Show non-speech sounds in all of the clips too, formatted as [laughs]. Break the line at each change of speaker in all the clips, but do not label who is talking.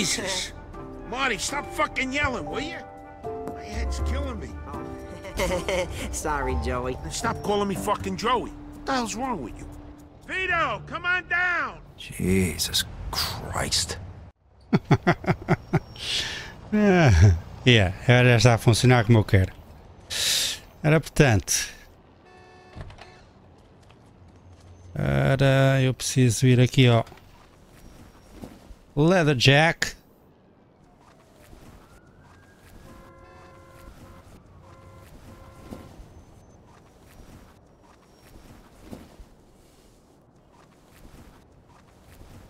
Jesus. [laughs] Marty, stop fucking yelling, will you? My head's killing me. [laughs]
Sorry, Joey.
Stop calling me fucking Joey. What the hell's wrong with you? Vito, come on down.
Jesus Christ. [laughs]
Ah, yeah, agora já está a funcionar como eu quero. Era portanto. Ora, eu preciso ir aqui ó. Leather Jack.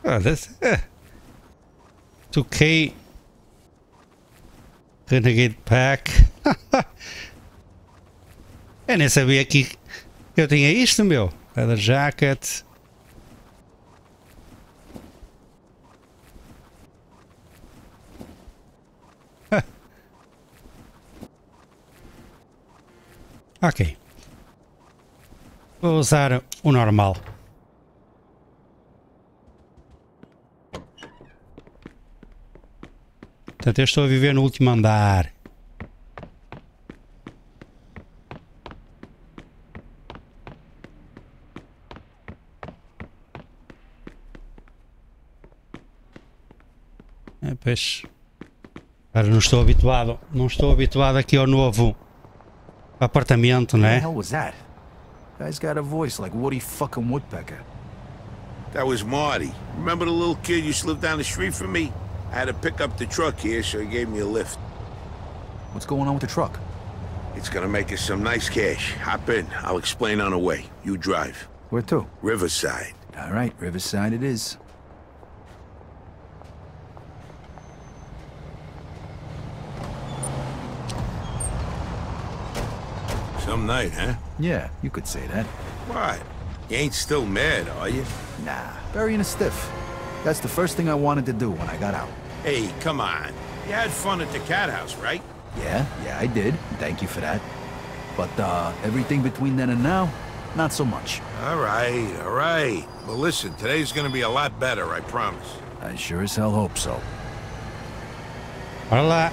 Foda-se. Ah. Toquei. Renegade Pack. eu nem sabia que eu tinha isto, meu. Leather Jacket. Ok. Vou usar o normal. Portanto, eu estou a viver no último andar. É, pois. Agora não estou habituado. Não estou habituado aqui ao novo apartamento,
What the
né?
hell was that? Guy's got a voice like Woody fucking Woodpecker.
That was Marty. Remember the little kid used to live down the street from me? I had to pick up the truck here, so he gave me a lift.
What's going on with the truck?
It's gonna make us some nice cash. Hop in. I'll explain on the way. You drive.
Where to?
Riverside.
All right, Riverside it is.
Some night, huh?
Yeah, you could say that.
What? You ain't still mad, are you?
Nah, burying a stiff. That's the first thing I wanted to do when I got out.
Hey, come on. You had fun at the cat house, right?
Yeah, yeah, I did. Thank you for that. But, uh, everything between then and now, not so much.
All right, all right. Well, listen, today's gonna be a lot better, I promise.
I sure as hell hope so.
Olha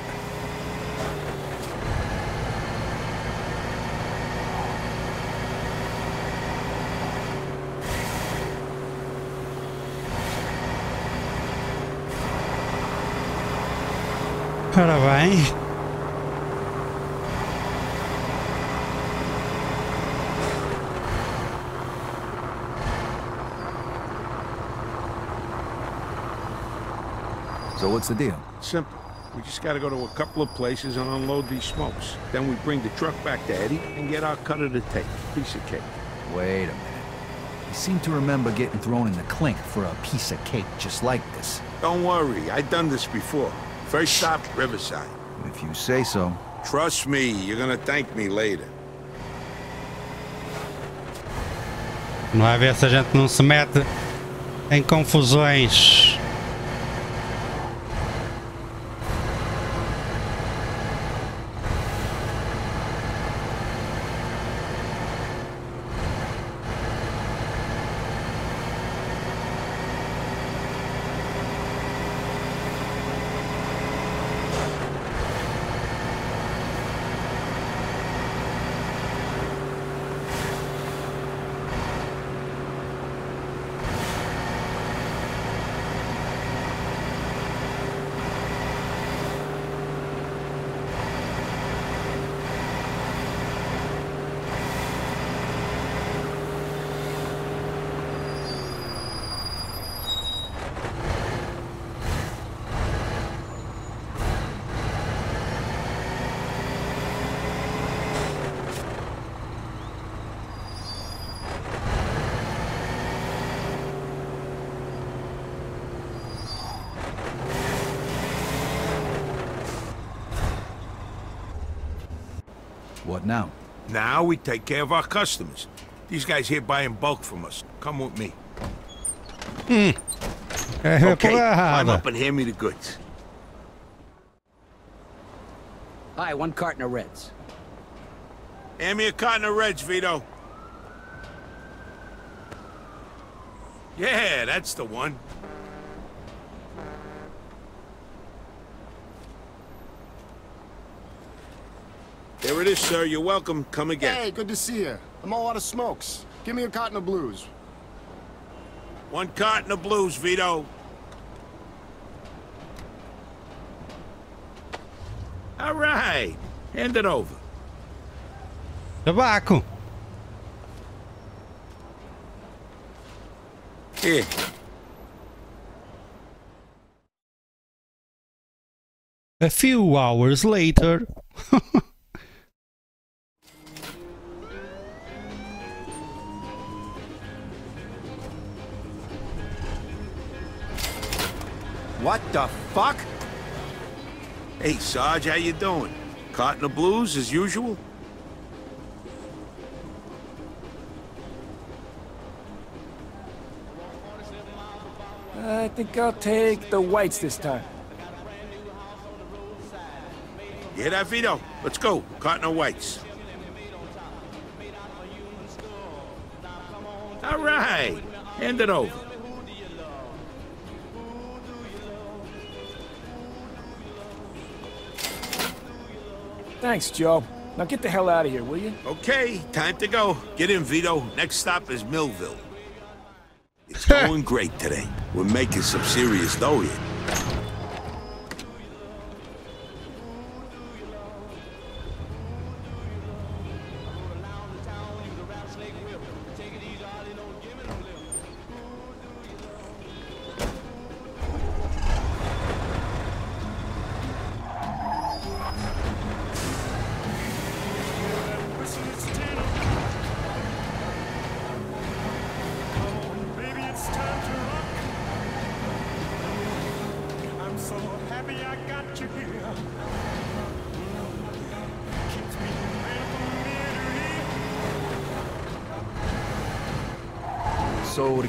lá. Ora bem.
So what's the deal?
Simple. We just gotta go to a couple of places and unload these smokes. Then we bring the truck back to Eddie and get our cut of the tape. Piece of cake.
Wait a minute. I seem to remember getting thrown in the clink for a piece of cake just like this.
Don't worry, I've done this before. First stop, Riverside.
If you say so.
Trust me, you're gonna thank me later.
Vamos lá ver se a gente não se mete em confusões.
Now?
Now we take care of our customers. These guys here buy in bulk from us. Come with me.
É hmm. [laughs]
Okay, climb up and hand me the goods.
Hi, one carton of Reds.
Hand me a carton of Reds, Vito. Yeah, that's the one. There it is, sir. You're welcome. Come again.
Hey, good to see you. I'm all out of smokes. Give me a carton of blues.
One carton of blues, Vito. All right. Hand it over.
Tabaco.
Here.
A few hours later. [laughs]
What the fuck? Hey, Sarge, how you doing? Carton of blues as usual?
I think I'll take the whites this time.
You hear that, Vito? Let's go. Carton of whites. All right. Hand it over.
Thanks, Joe. Now get the hell out of here, will you?
Okay, time to go. Get in, Vito. Next stop is Millville. [laughs] It's going great today. We're making some serious dough here.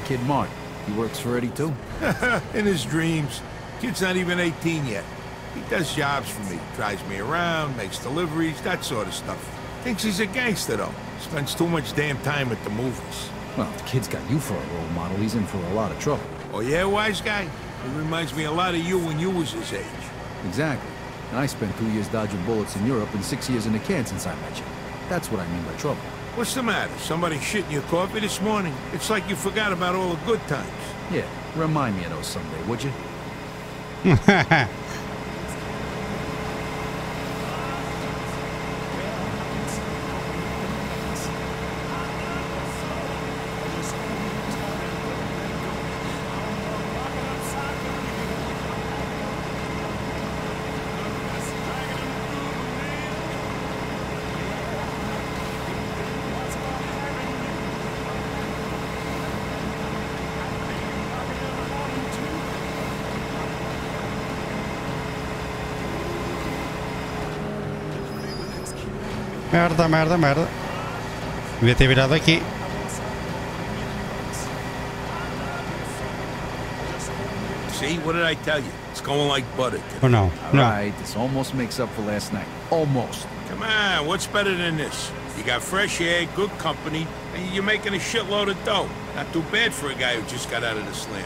Kid Mark, he works for Eddie too? [laughs]
in his dreams. Kid's not even 18 yet. He does jobs for me. Drives me around, makes deliveries, that sort of stuff. Thinks he's a gangster, though. Spends too much damn time at the movies.
Well, if the kid's got you for a role model, he's in for a lot of trouble.
Oh, yeah, wise guy? He reminds me a lot of you when you was his age.
Exactly. And I spent two years dodging bullets in Europe and six years in the can since I met you. That's what I mean by trouble.
What's the matter? Somebody shitting your coffee this morning? It's like you forgot about all the good times.
Yeah, remind me of those someday, would you? [laughs]
Merda, merda, merda. Devia ter virado aqui.
See, what did I tell you? It's going like butter.
Oh, Ou não?
All
Não.
right, this almost makes up for last night. Almost.
Come on, what's better than this? You got fresh air, good company, and you're making a shitload of dough. Not too bad for a guy who just got out of the slam.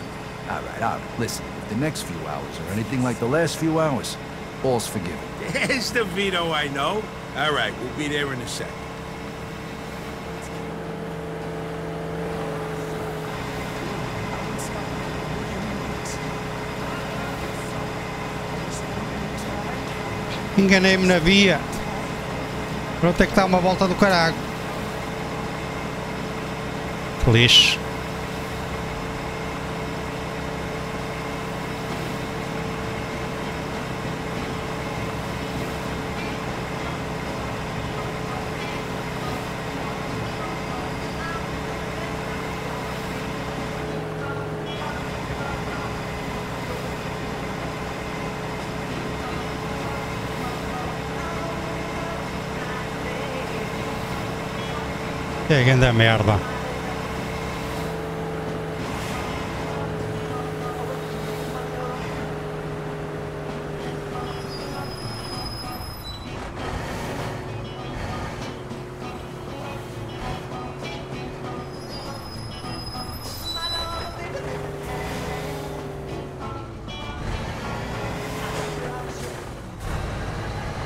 All right, all right. Listen, if the next few hours are anything like the last few hours, all's forgiven. [laughs]
There's the Vito I know. All right, we'll be there in a sec.
Enganei-me na via. Vou ter que dar uma volta do caralho. Que lixo. lleguen de mierda.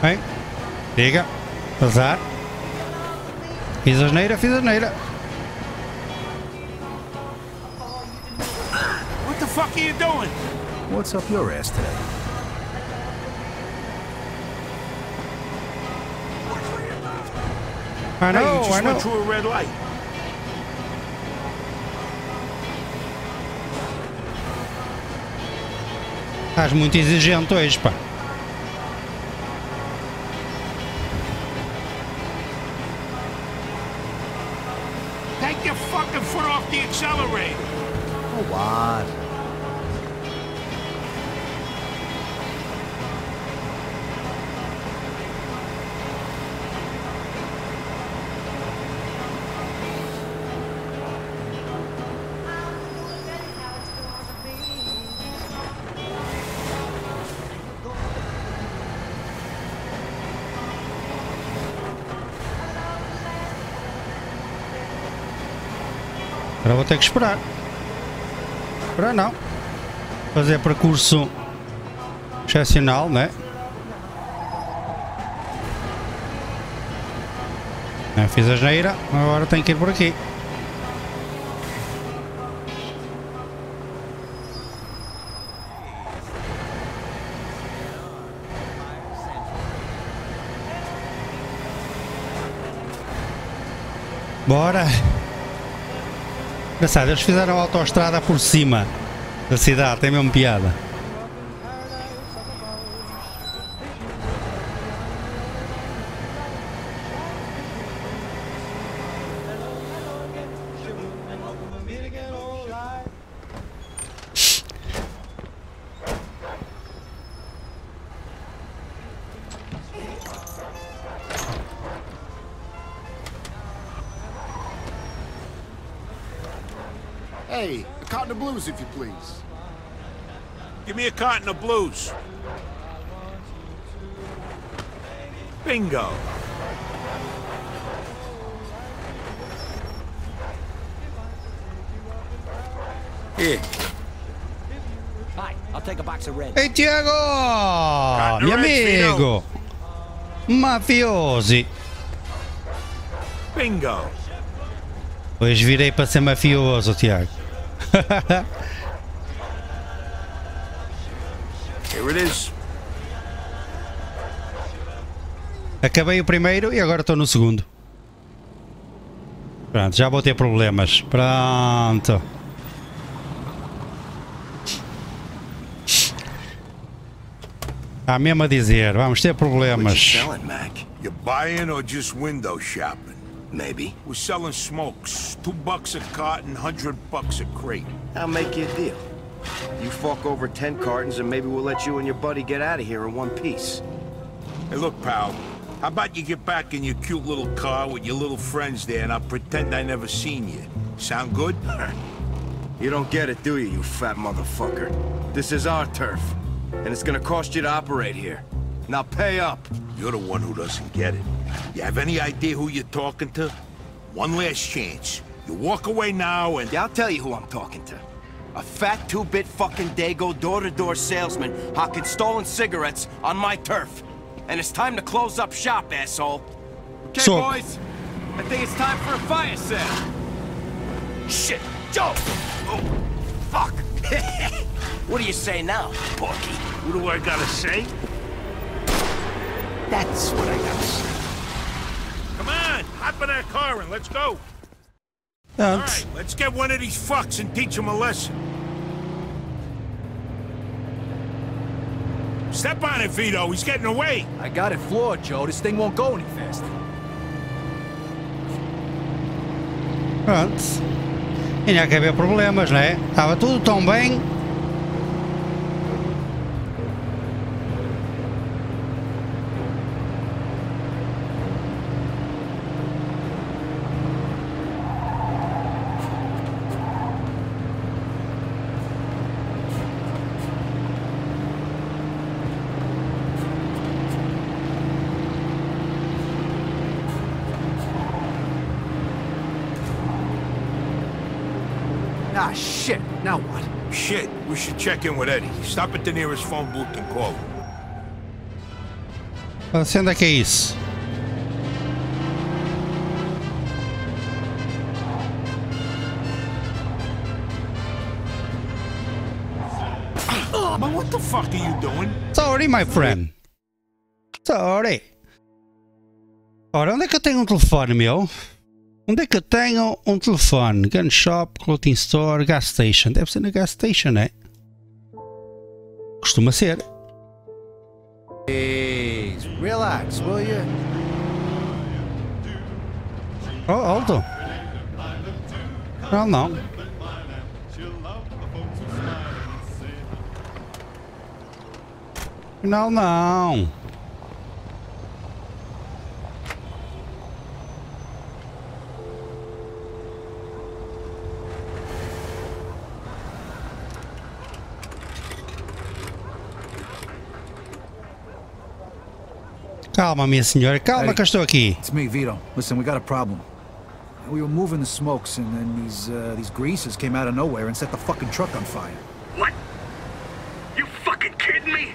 ¿Eh? Diga, passar. Fiz asneira, fiz asneira.
What the fuck are you doing?
What's up your ass today?
I
Hey,
know,
you just
I know.
went through a red light.
Estás muito exigente hoje, pá. Ter que esperar. Esperar não. Fazer percurso excepcional, né? Eu fiz a geneira, agora tenho que ir por aqui. Bora! Engraçado, eles fizeram a autoestrada por cima da cidade, tem mesmo piada.
Of blues, if you please.
Give me a carton of blues. Bingo. Here,
Hi, I'll take a box of reds.
Ehi Tiago! Mio amico! Mafiosi!
bingo.
Hoje virei para ser mafioso, Tiago. [laughs]
Here it is.
Acabei o primeiro e agora estou no segundo. Pronto, já vou ter problemas. Pronto. Está mesmo a dizer, vamos ter problemas.
selling, Mac?
You buying or just window shopping?
Maybe.
We're selling smokes. Two bucks a carton, hundred bucks a crate.
I'll make you a deal. You fork over ten cartons and maybe we'll let you and your buddy get out of here in one piece.
Hey, look, pal. How about you get back in your cute little car with your little friends there and I'll pretend I never seen you. Sound good? [laughs]
You don't get it, do you, you fat motherfucker? This is our turf, and it's gonna cost you to operate here. Now pay up.
You're the one who doesn't get it. You have any idea who you're talking to? One last chance. You walk away now and...
Yeah, I'll tell you who I'm talking to. A fat two-bit fucking Dago door-to-door salesman hawking stolen cigarettes on my turf. And it's time to close up shop, asshole. Okay,
So-
boys. I think it's time for a fire sale. Shit, Joe! Oh, fuck. [laughs] what do you say now, Porky?
What do I gotta say?
That's what I gotta say.
Come on, hop in that car and let's go. All
Pronto.
right, let's get one of these fucks and teach him a lesson. Step on it, Vito. He's getting away.
I got it floored, Joe. This thing won't go any faster.
Pronto. Tinha que haver problemas, né? Estava tudo tão bem.
should check in with Eddie. Stop at the nearest phone booth and call him.
A cena que é isso?
Ah,
but what the fuck are you doing?
Sorry, my friend. Sorry. Ora, onde é que eu tenho um telefone, meu? Onde é que eu tenho um telefone? Gun shop, clothing store, gas station. Deve ser na gas station, é? Eh? Costuma ser.
Relax, will you?
Oh, alto. Não, não. Não, não. Calma, minha senhora. Calma
Hey.
que eu estou aqui.
It's me, Vito. Listen, we got a problem. We were moving the smokes, and then these uh, these greasers came out of nowhere and set the fucking truck on fire.
What? You fucking kidding me?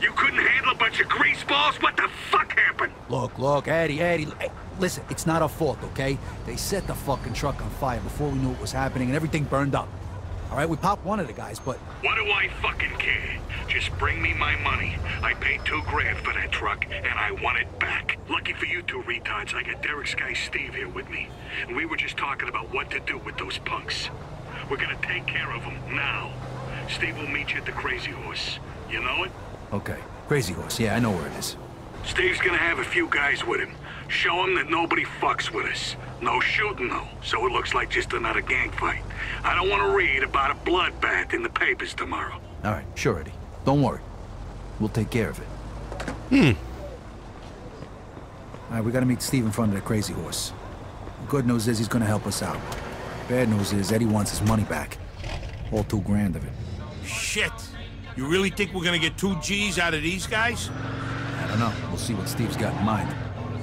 You couldn't handle a bunch of grease balls? What the fuck happened?
Look, look, Eddie, Eddie. Hey, listen, it's not our fault, okay? They set the fucking truck on fire before we knew what was happening, and everything burned up. All right, we popped one of the guys, but
What do I fucking care? Just bring me my money. I paid two grand for that truck, and I want it back. Lucky for you two retards, I got Derek's guy Steve here with me. And we were just talking about what to do with those punks. We're gonna take care of them now. Steve will meet you at the Crazy Horse. You know it?
okay. Crazy Horse, yeah, I know where it is.
Steve's gonna have a few guys with him. Show them that nobody fucks with us. No shooting, though, so it looks like just another gang fight. I don't want to read about a bloodbath in the papers tomorrow.
All right, sure, Eddie. Don't worry. We'll take care of it.
Hmm.
All right, we gotta meet Steve in front of the Crazy Horse. Good news is he's gonna help us out. Bad news is Eddie wants his money back. All two grand of it.
Shit. You really think we're gonna get two G's out of these guys?
I don't know. We'll see what Steve's got in mind.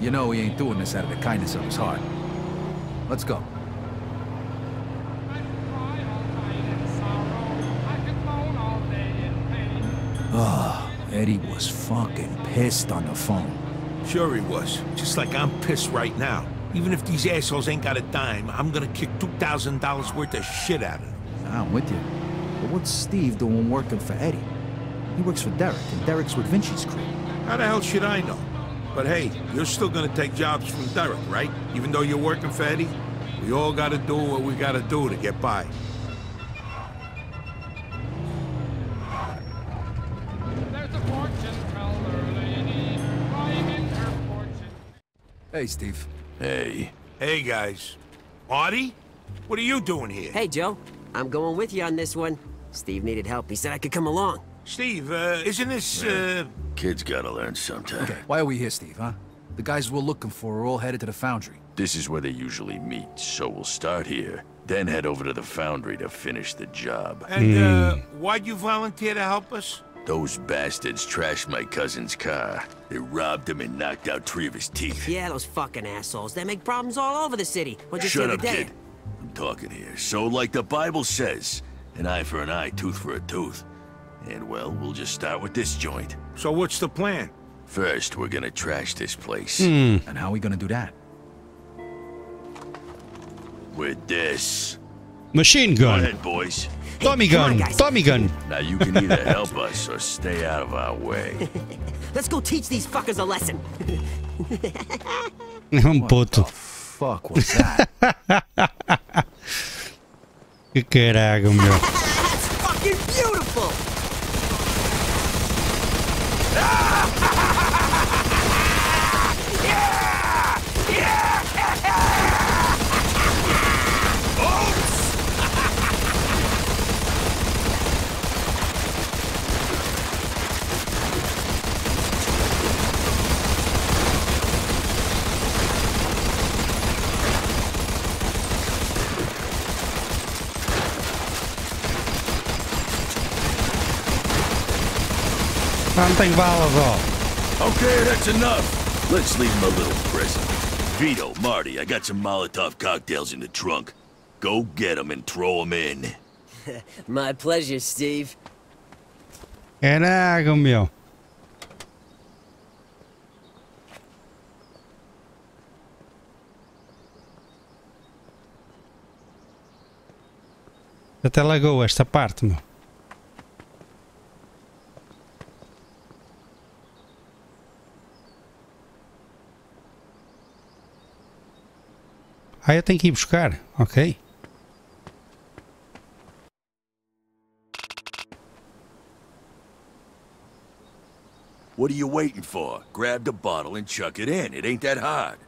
You know he ain't doing this out of the kindness of his heart. Let's go. Ah, Eddie was fucking pissed on the phone.
Sure he was. Just like I'm pissed right now. Even if these assholes ain't got a dime, I'm gonna kick $2,000 worth of shit out of them.
I'm with you. But what's Steve doing working for Eddie? He works for Derek, and Derek's with Vinci's crew.
How the hell should I know? But hey, you're still gonna take jobs from Derek, right? Even though you're working for Eddie? We all gotta do what we gotta do to get by.
There's a fortune teller lady crying in her fortune.
Hey, Steve.
Hey,
Hey, guys. Marty? What are you doing here?
Hey, Joe. I'm going with you on this one. Steve needed help. He said I could come along.
Steve, uh, isn't this, uh...
kids gotta learn sometime.
Okay, why are we here, Steve, huh? The guys we're looking for are all headed to the foundry.
This is where they usually meet, so we'll start here, then head over to the foundry to finish the job.
And, uh, why'd you volunteer to help us?
Those bastards trashed my cousin's car. They robbed him and knocked out three of his teeth.
Yeah, those fucking assholes. They make problems all over the city. What'd you say
Shut
the
up,
day?
kid. I'm talking here. So, like the Bible says, an eye for an eye, tooth for a tooth. And, well, we'll just start with this joint.
So what's the plan?
First, we're gonna trash this place.
And how are we gonna do that?
With this.
Machine gun.
Go
gun.
ahead, boys.
Tommy
come on,
gun. Tommy gun.
Now, you can either [laughs] help us or stay out of our way. [laughs]
Let's go teach these fuckers a lesson.
É um puto.
Fuck was that? [laughs]
Que caralho, meu.
That's fucking beautiful!
Não tem balas, ó.
Okay, that's enough. Let's leave him a little present. Vito, Marty, I got some Molotov cocktails in the trunk. Go get them and throw them in. [laughs]
My pleasure, Steve.
Caralho, meu. Até lagou esta parte, meu. Ah, eu tenho que ir buscar. Ok.
What are you waiting for? Grab the bottle and chuck it in. It ain't that hard.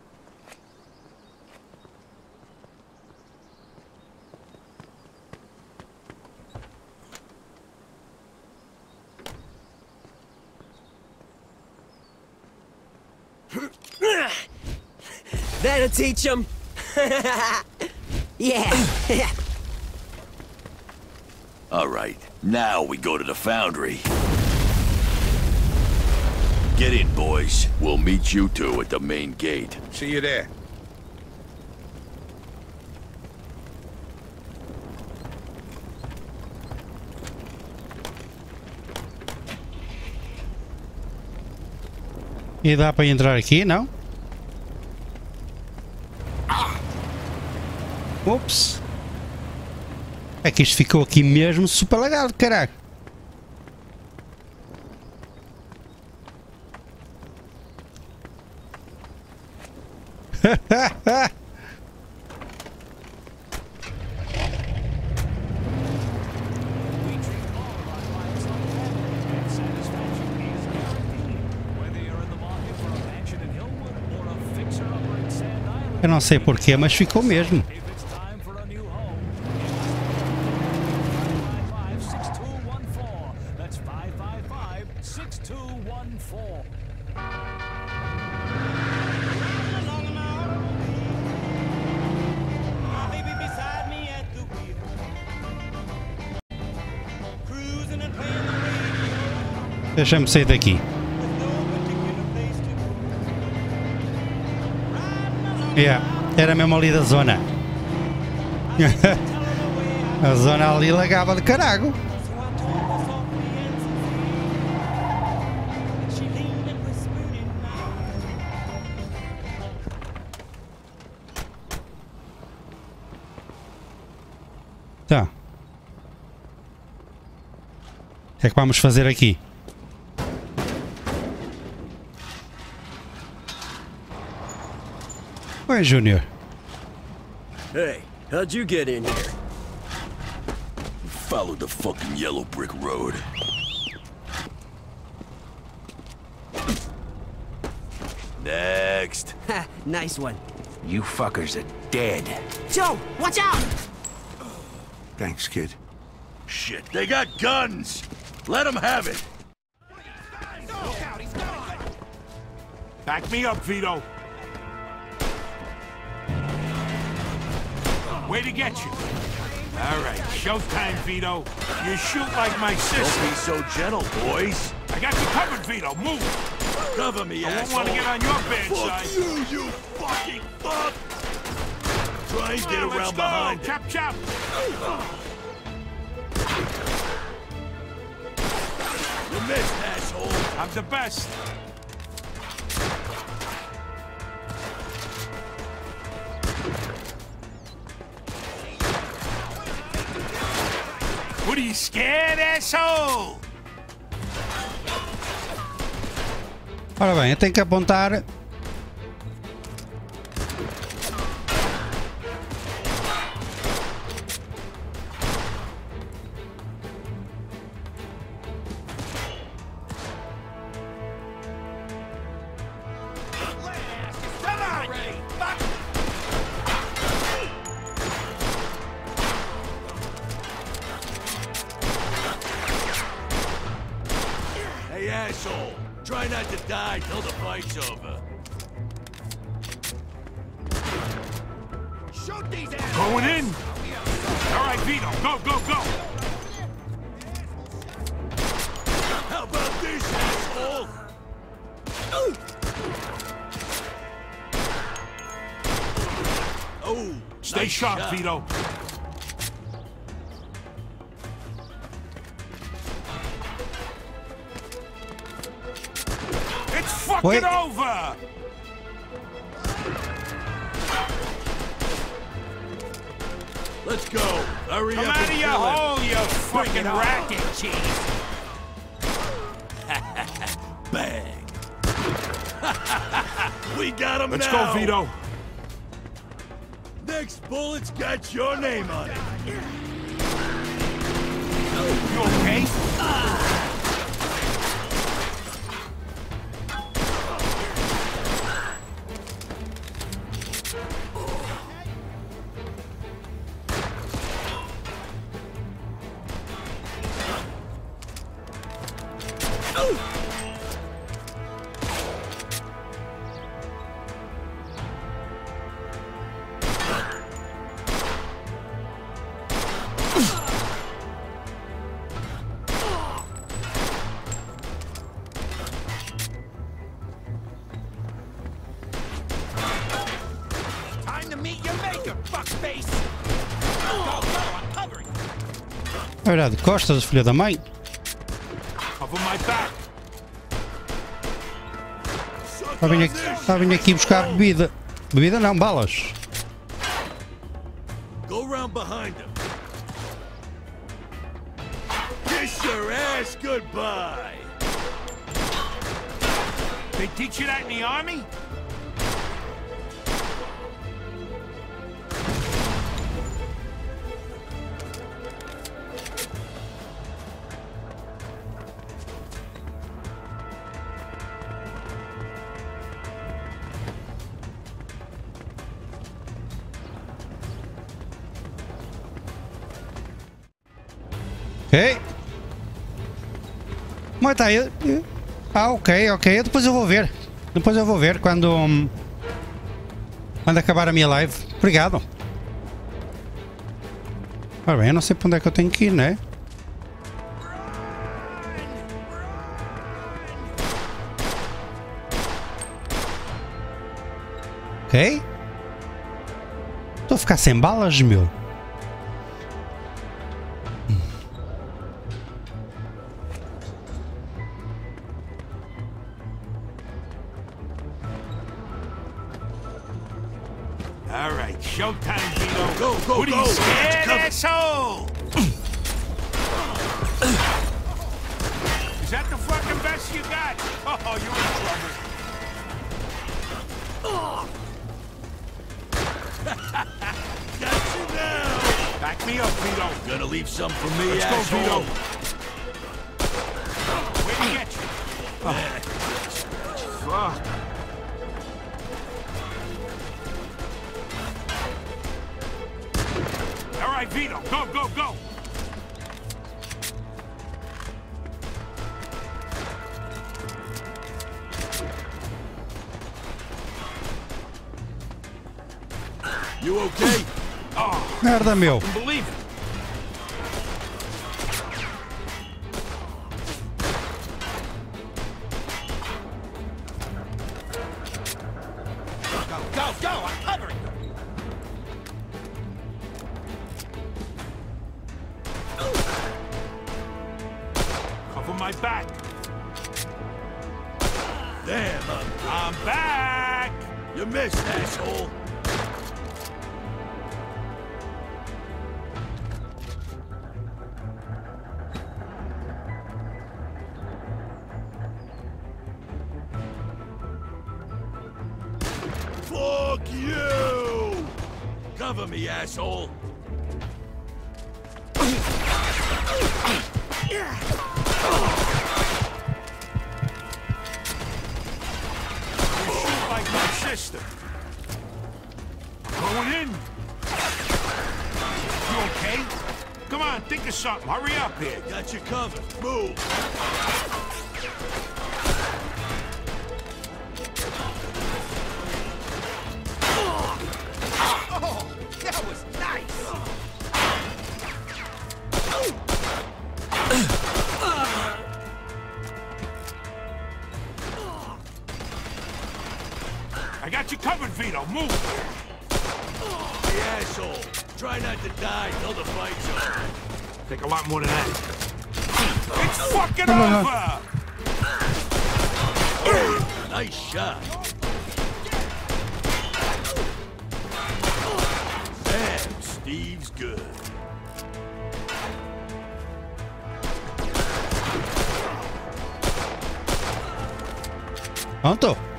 That'll teach him. [laughs] yeah. [laughs]
All right, now we go to the foundry. Get in, boys. We'll meet you two at the main gate.
See you there.
E dá para entrar aqui, não? Ups. É que isto ficou aqui mesmo super lagado, caraca. [laughs] Eu não sei porquê, mas ficou mesmo.
That's 555 6214.
Deixa-me sair daqui. Yeah, era mesmo ali da zona. [laughs] A zona ali lagava de carago. Tá. O que é que vamos fazer aqui? Oi, Júnior.
Hey, how'd you get in here?
Follow the fucking yellow brick road. Next.
Ha, nice one.
You fuckers are dead.
Joe, watch out!
Thanks, kid.
Shit, they got guns! Let them have it!
Back me up, Vito. Way to get you. All right, showtime, Vito. You shoot like my sister.
Don't be so gentle, boys.
I got you covered, Vito. Move.
Cover me,
I won't want to get on your bad
Fuck
side.
you, you fucking fuck! Try and get
on,
around
go.
behind him.
Chop, chop.
You missed, asshole.
I'm the best. Are you scared?
Ora bem, eu tenho que apontar.
virar de costas, filha da mãe. Está a aqui, está a vir aqui buscar bebida. Bebida não, balas.
Go
Mas tá aí. Ah, ok, ok. Depois eu vou ver. Depois eu vou ver quando. Quando acabar a minha live. Obrigado. Ora bem, eu não sei para onde é que eu tenho que ir, né? Ok? Estou a ficar sem balas, meu. meu.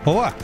Boa!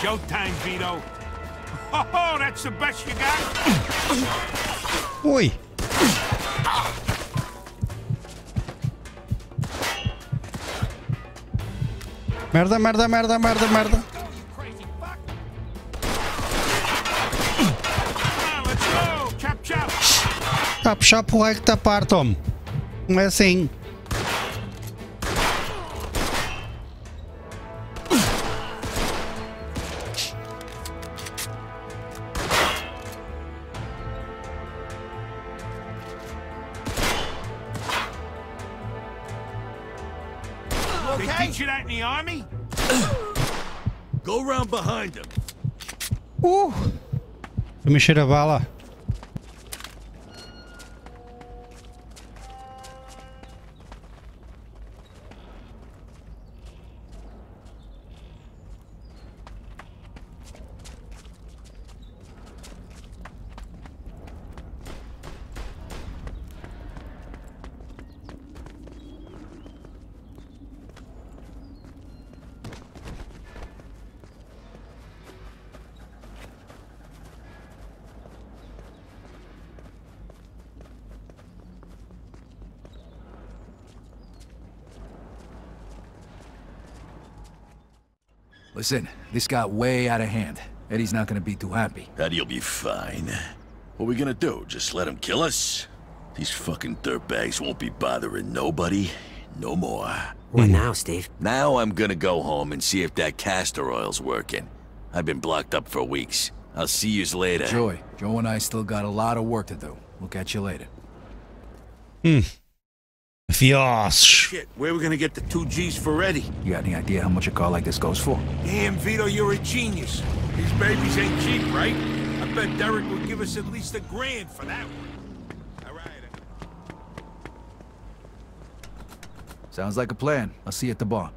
Showtime, Vito. Oh, that's the best you got?
Ui! Merda, merda, merda, merda, merda. Tá a puxar pro que tá parto, homem. Não é assim. Mexer a bala.
Listen, this got way out of hand. Eddie's not gonna be too happy.
Eddie'll be fine. What are we gonna do? Just let him kill us? These fucking dirtbags won't be bothering nobody no more.
What now, Steve?
Now I'm gonna go home and see if that castor oil's working. I've been blocked up for weeks. I'll see yous later.
Joey, Joe and I still got a lot of work to do. We'll catch you later. Hmm.
Fios.
Shit, where we gonna get the two G's for Eddie?
You got any idea how much a car like this goes for?
Damn, Vito, you're a genius. These babies ain't cheap, right? I bet Derek would give us at least a grand for that one. All right.
Sounds like a plan. I'll see you at the bar.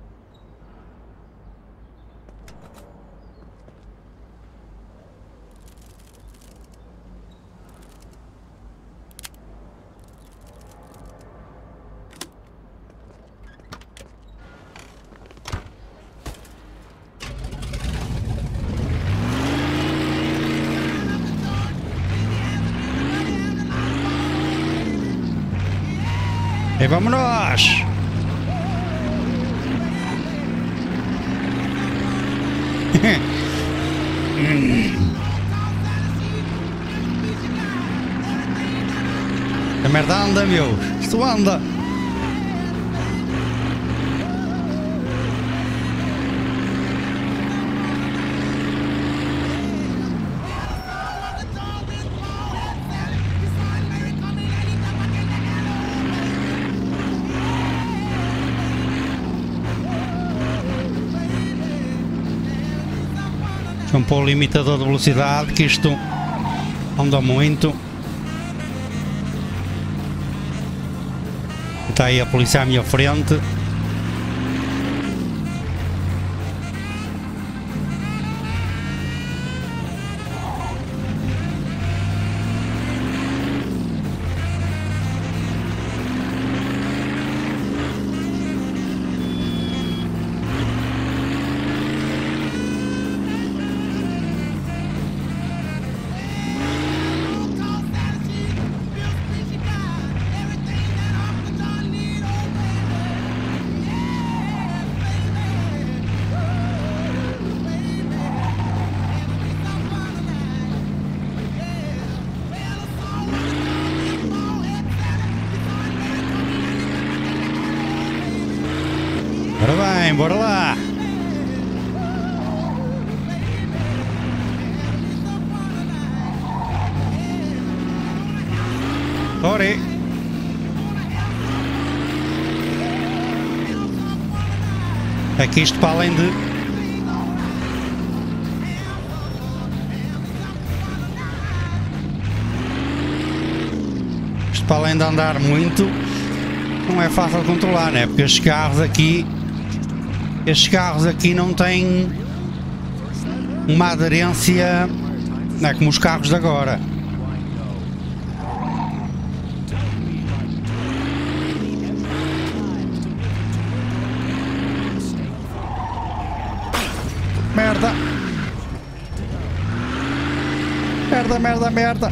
E vámonos! A merda anda, meu! Isto anda! Vamos pôr o limitador de velocidade, que isto anda muito. Está aí a polícia à minha frente. Que isto para além de. Isto para além de andar muito, não é fácil de controlar, né? Porque estes carros aqui. Estes carros aqui não têm uma aderência. Não é como os carros de agora. Merda! Merda, merda,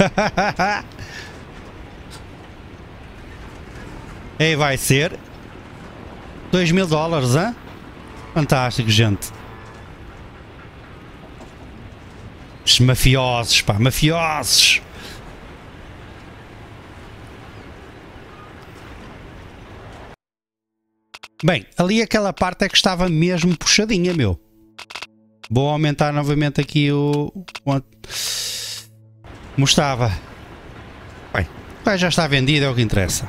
[laughs] Ei, vai ser 2 mil dólares, hã? Fantástico, gente. Os mafiosos, pá, mafiosos. Bem, ali aquela parte é que estava mesmo puxadinha, meu. Vou aumentar novamente aqui o... o como estava. Bem, já está vendido, é o que interessa.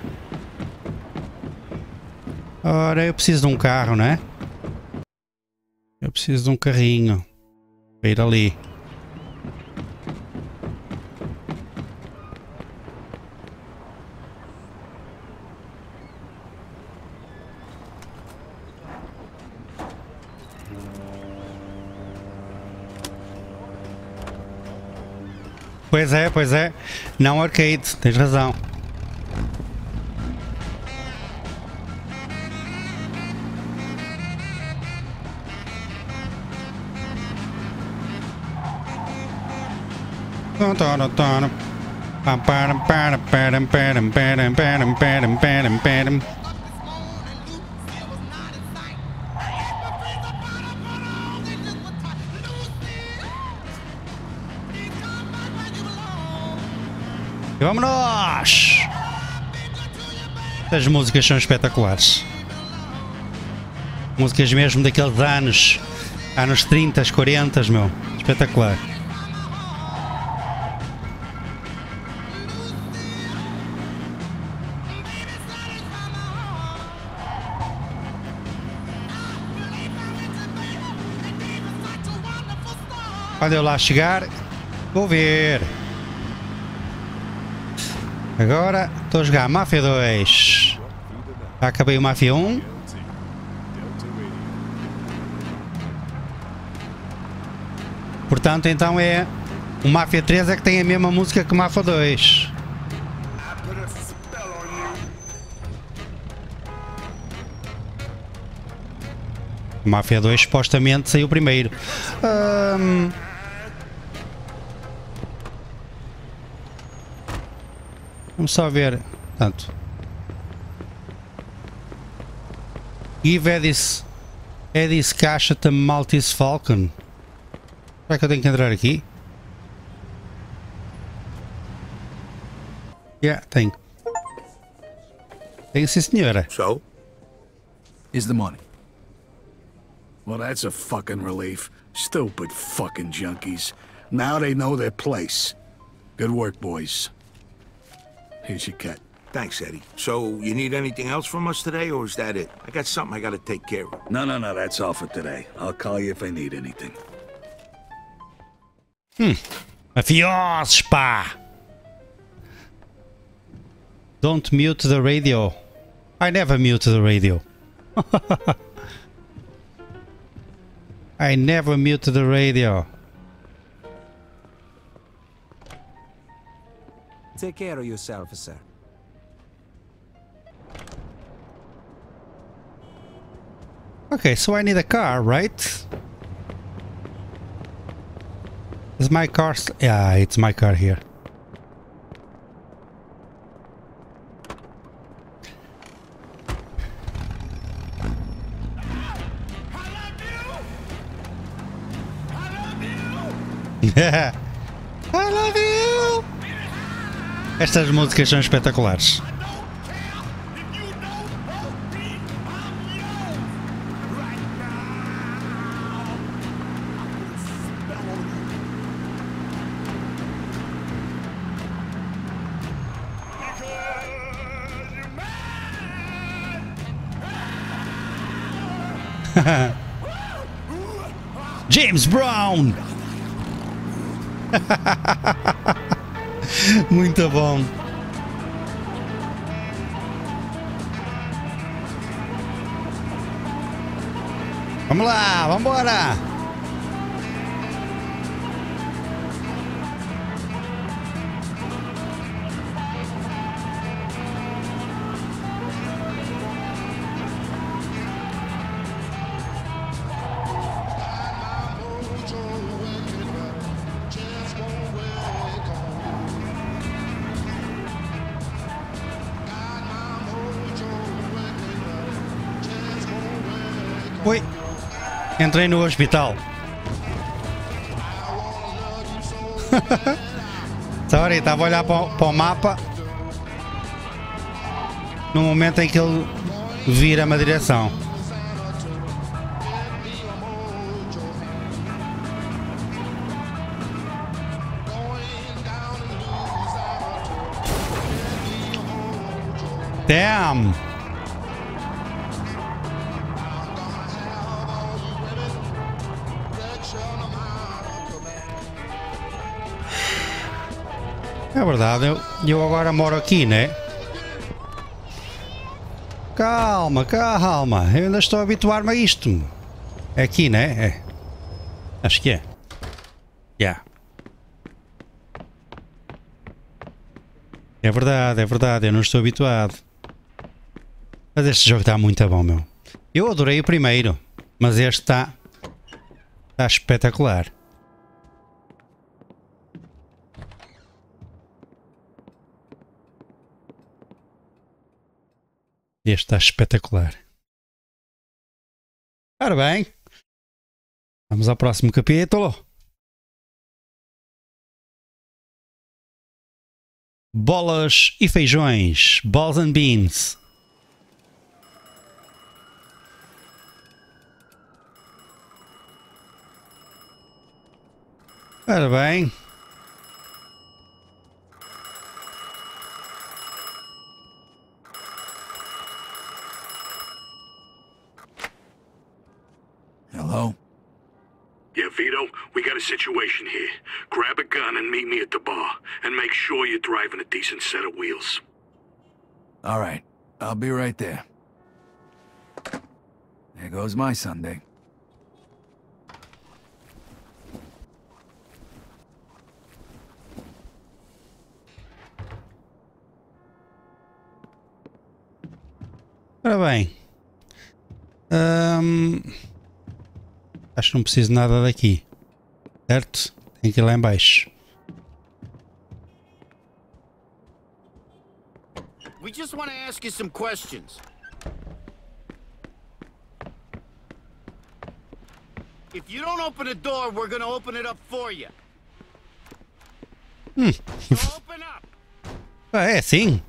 Ora, eu preciso de um carro, não é? Eu preciso de um carrinho. Para ir ali. Pois é, pois é. Não arcade, tens razão. Pam, pam, pam, pam, pam, pam, pam, pam, pam, pam, pam. E vamos As músicas são espetaculares. Músicas mesmo daqueles anos. Anos 30, 40, meu. Espetacular. Quando eu lá chegar, vou ver. Agora estou a jogar Mafia 2. Já acabei o Mafia 1. Portanto, então é. O Mafia 3 é que tem a mesma música que o Mafia 2. O Mafia 2 supostamente saiu primeiro. Um... Vamos só ver. Portanto. Give Edis. Edis Caixa to Maltese Falcon. Será que eu tenho que entrar aqui? Yeah, tenho. Tenho sim senhora.
So? Is the money. Well, that's a fucking relief. Stupid fucking junkies. Now they know their place. Good work, boys. Here's your cut.
Thanks, Eddie. So, you need anything else from us today, or is that it? I got something I gotta take care of.
No, no, no, that's all for today. I'll call you if I need anything.
Hmm. Mafiosos, pá! Don't mute the radio. I never mute the radio. [laughs] I never mute the radio.
Take care of yourself, sir.
Okay, so I need a car, right? Is my car? Yeah, it's my car here. [laughs] I love! Estas músicas são espetaculares. [laughs] James Brown! [laughs] [laughs] Muito bom. Vamos lá, vamos embora. Entrei no hospital. [laughs] Sorry, estava a olhar para o, para o mapa. No momento em que ele vira uma direção. Damn! É verdade, eu, eu agora moro aqui, né? Calma, calma, eu ainda estou a habituar-me a isto. É aqui, né? É. Acho que é. Yeah. É verdade, é verdade, eu não estou habituado. Mas este jogo está muito bom, meu. Eu adorei o primeiro, mas este está. Está espetacular. Este está espetacular. Ora bem, vamos ao próximo capítulo. Bolas e feijões. Balls and beans. Ora bem.
Hello?
Yeah, Vito, we got a situation here. Grab a gun and meet me at the bar. And make sure you're driving a decent set of wheels.
All right. I'll be right there. There goes my Sunday.
Ora bem. Ahm, acho que não preciso nada daqui. Certo? Tem que ir lá em baixo.
We just want to ask you some questions. If you don't open the door, we're gonna open it up for you.
Hum.
So open up. [laughs]
Ah, é sim.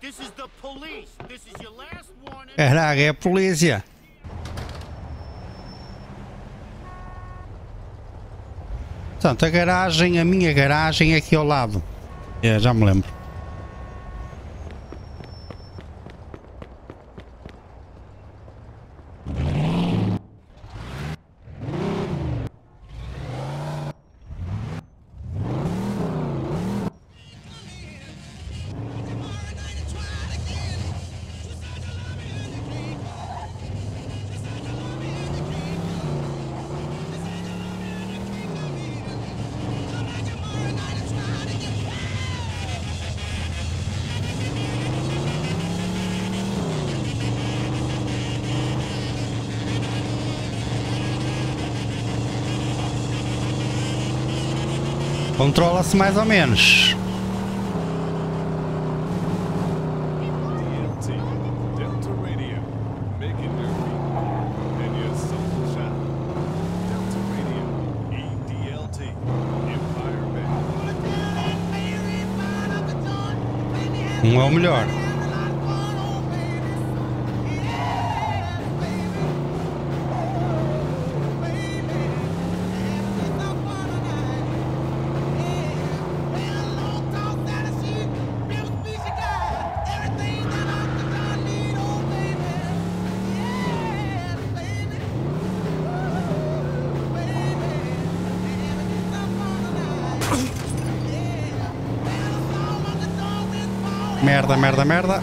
This is the police. This is your last warning.
Caraca, é a polícia. Portanto, a garagem, a minha garagem é aqui ao lado. É, já me lembro. Mais ou menos. Um é o melhor. Merda, merda, merda.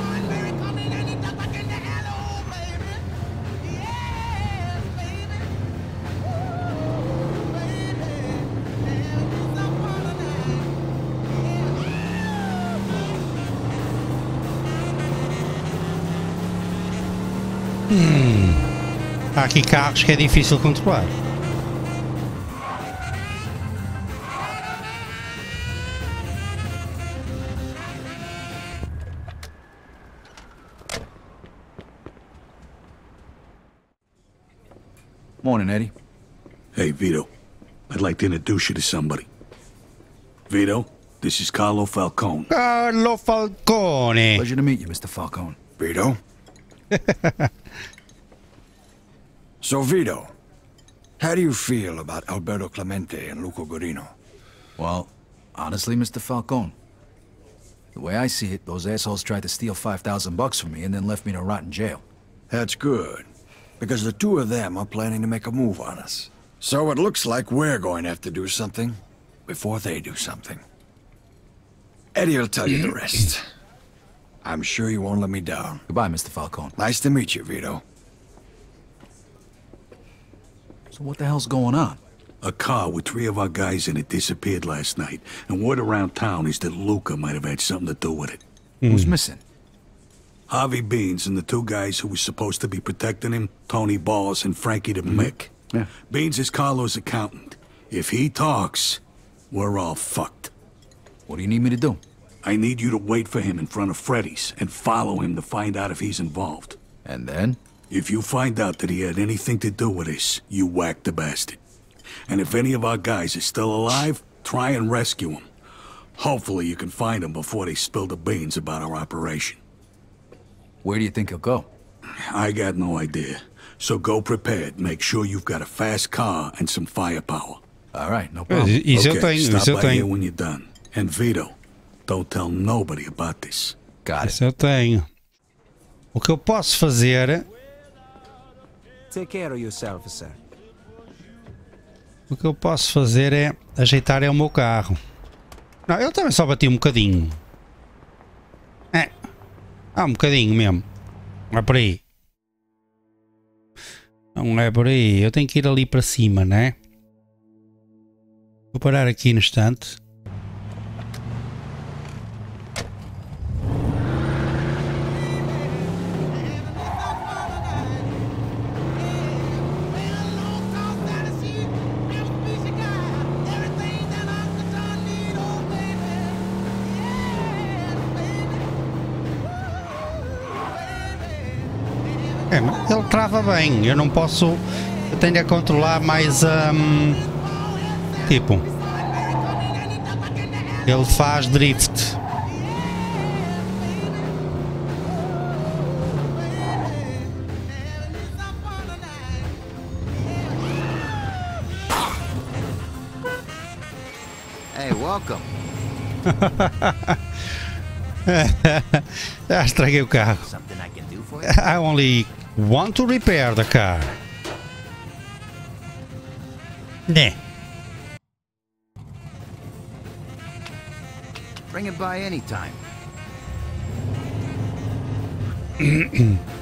Hum. Há aqui carros que é difícil controlar.
Morning, Eddie.
Hey, Vito. I'd like to introduce you to somebody. Vito, this is Carlo Falcone.
Carlo Falcone.
Pleasure to meet you, Mr. Falcone.
Vito? [laughs] so, Vito, how do you feel about Alberto Clemente and Luca Gurino?
Well, honestly, Mr. Falcone, the way I see it, those assholes tried to steal 5,000 bucks from me and then left me to rot in jail.
That's good, because the two of them are planning to make a move on us. So it looks like we're going to have to do something before they do something. Eddie will tell you the rest. I'm sure you won't let me down.
Goodbye, Mr. Falcone.
Nice to meet you, Vito.
So what the hell's going on?
A car with three of our guys in it disappeared last night, and word around town is that Luca might have had something to do with it.
Who's missing?
Harvey Beans and the two guys who were supposed to be protecting him, Tony Balls and Frankie the mm-hmm. Mick.
Yeah.
Beans is Carlo's accountant. If he talks, we're all fucked.
What do you need me to do?
I need you to wait for him in front of Freddy's and follow him to find out if he's involved.
And then?
If you find out that he had anything to do with this, you whack the bastard. And if any of our guys is still alive, try and rescue him. Hopefully you can find him before they spill the beans about our operation.
Where do you think he'll go?
I got no idea. So go prepared. Make sure you've got a fast car and some firepower.
All right, no
problem. Isso eu
okay,
tenho,
stop
isso eu
by
tenho.
here when you're done. And Vito, don't tell nobody about this.
Got
Isso eu tenho. O que eu posso fazer.
Take care of yourself, sir.
O que eu posso fazer é ajeitar é o meu carro. Não, eu também só bati um bocadinho. Ah, um bocadinho mesmo. Não é por aí. Não é por aí. Eu tenho que ir ali para cima, né? Vou parar aqui no instante. Mas ele trava bem. Eu não posso. Eu tenho a controlar mais. hum, tipo. Ele faz drift.
Hey, welcome.
Já [laughs] estraguei o carro. [laughs]
I
only want to repair the car. Né.
Bring it by anytime. [clears throat]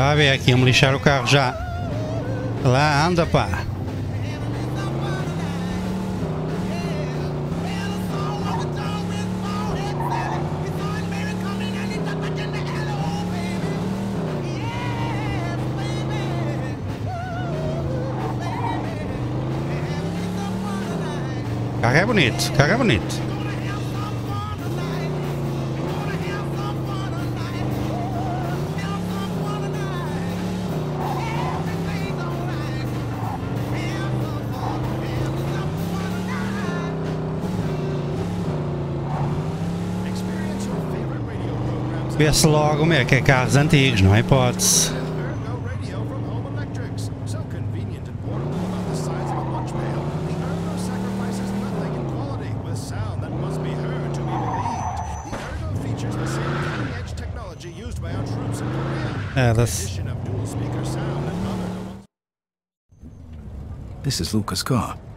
Ah, ver aqui, vamos lixar o carro já. Lá, anda, pá. Carro é bonito, carro é bonito. Vê-se logo como é que é carros antigos, não é hipótese. É,
é,
This is Lucas' car.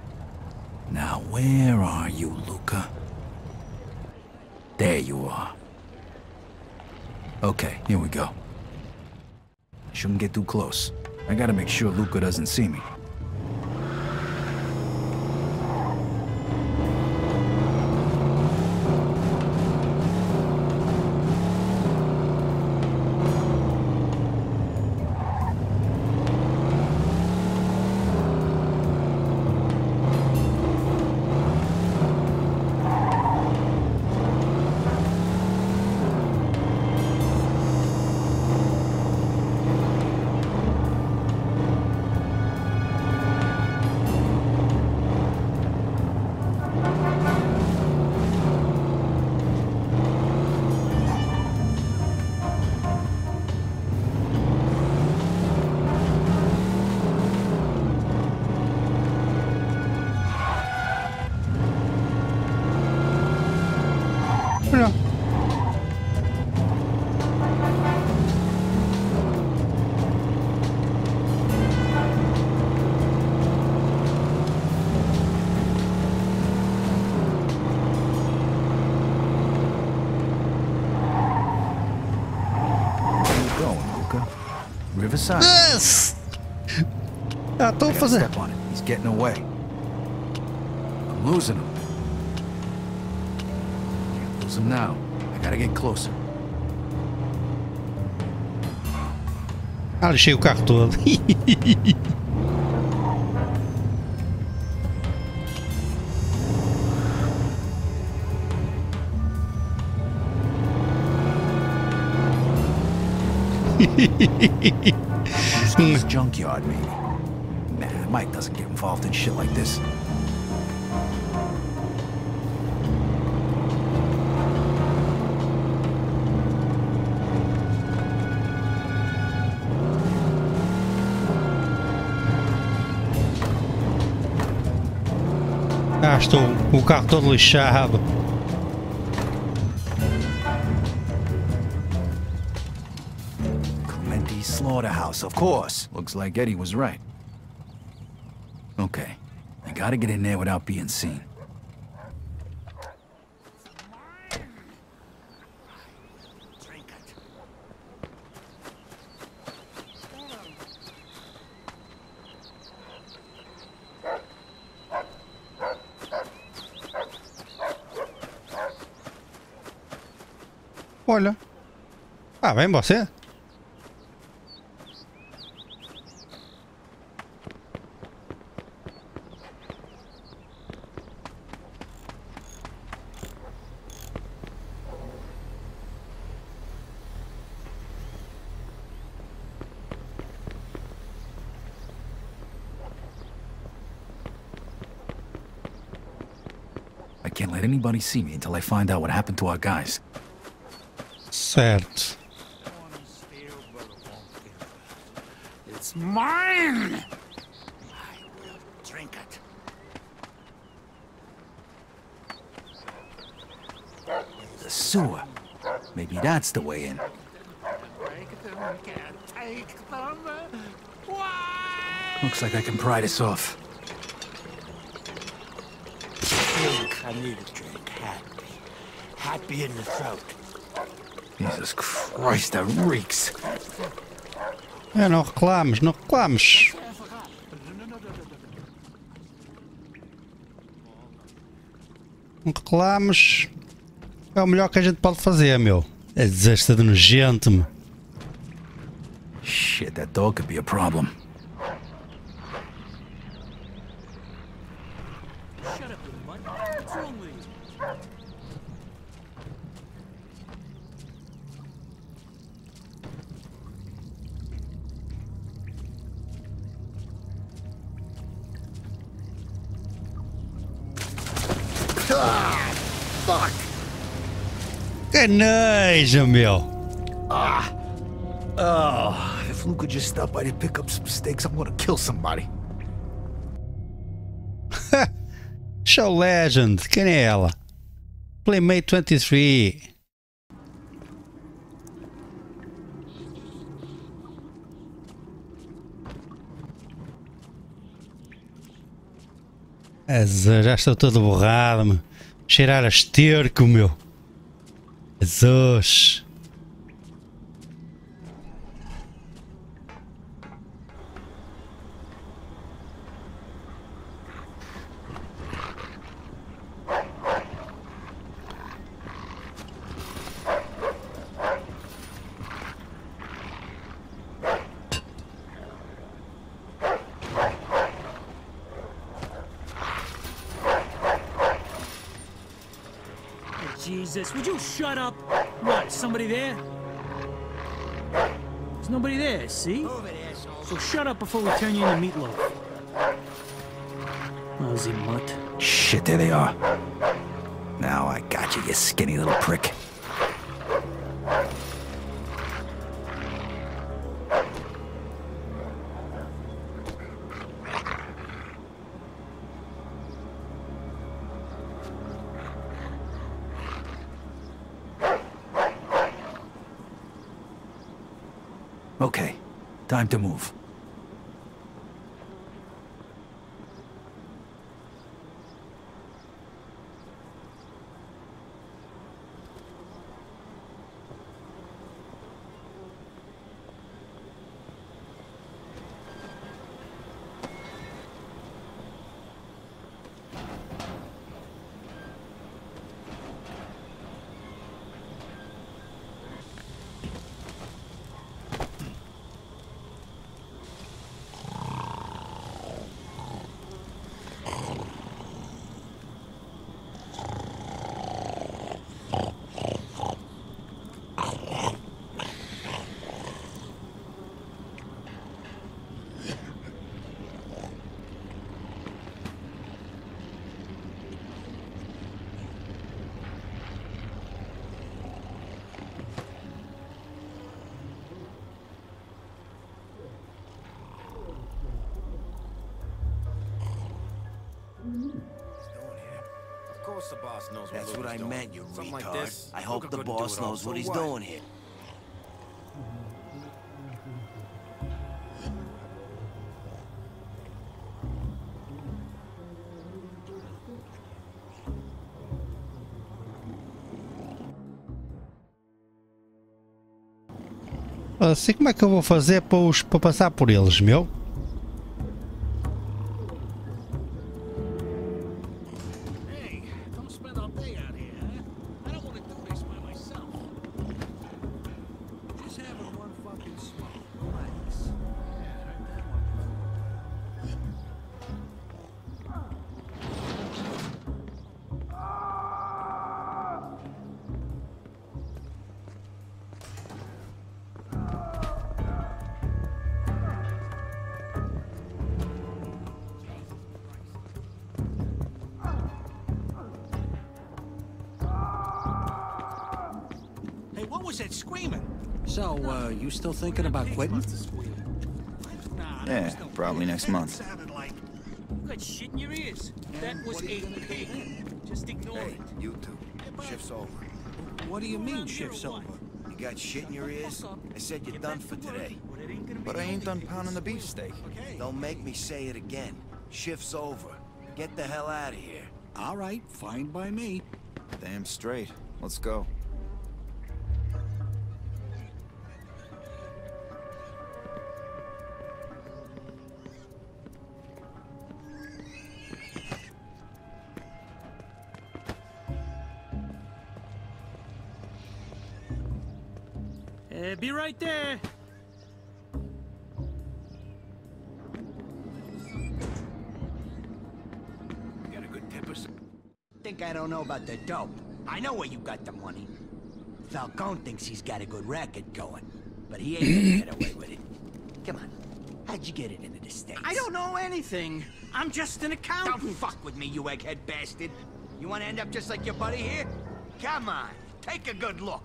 Too close. I gotta make sure Luca doesn't see me.
Tô
I gotta step on it. He's getting away. I'm losing him. Can't lose him now. I gotta get closer.
Ah, lixei o carro todo.
This junkyard, maybe. Mike doesn't get involved in shit like this.
Ah, estou o carro todo lixado.
Clemente's slaughterhouse, of course. Looks like Eddie was right. Okay, I gotta get in there without being seen.
Olha. Ah, vem você.
I can't let anybody see me until I find out what happened to our guys.
Certo.
It's mine! I will drink it.
The sewer. Maybe that's the way in.
Break them, can't take them.
Looks like I can pry this off.
Happy in the throat.
Jesus Christ, that reeks.
É, não reclames, não reclames. Não reclames. É o melhor que a gente pode fazer, meu. É desesta de nojento, meu.
Shit, that dog could be a problem.
Nojo, meu.
Ah. Oh, if Luke could just stop by to pick up some steaks, I'm gonna kill somebody. [laughs]
Show Legend. Quem é ela? Playmate 23. Azar, já estou todo borrado, meu. Cheirar a esterco, meu.
So. Sch. So shut up before we turn you into meatloaf. Lousy mutt.
Shit, there they are. Now I got you, you skinny little prick. Okay, time to move.
Boss knows what
That's what I
doing.
meant, you
Something
retard.
like this.
I hope the boss knows
so
what he's
what?
doing here.
Assim como é que eu vou fazer para, os, para passar por eles, meu?
Still thinking about quitting?
Yeah, probably next month.
You got shit in your ears. That was a pig. Just ignore
Hey,
it.
you two. Shift's over.
What do you mean, shift's over?
You got shit in your ears? I said you're done for today. But I ain't done pounding the beefsteak. Don't make me say it again. Shift's over. Get the hell out of here.
All right, fine by me.
Damn straight. Let's go.
About the dope. I know where you got the money. Falcone thinks he's got a good racket going, but he ain't gonna get away with it. Come on. How'd you get it into the States?
I don't know anything. I'm just an accountant.
Don't fuck with me, you egghead bastard. You want to end up just like your buddy here? Come on, take a good look.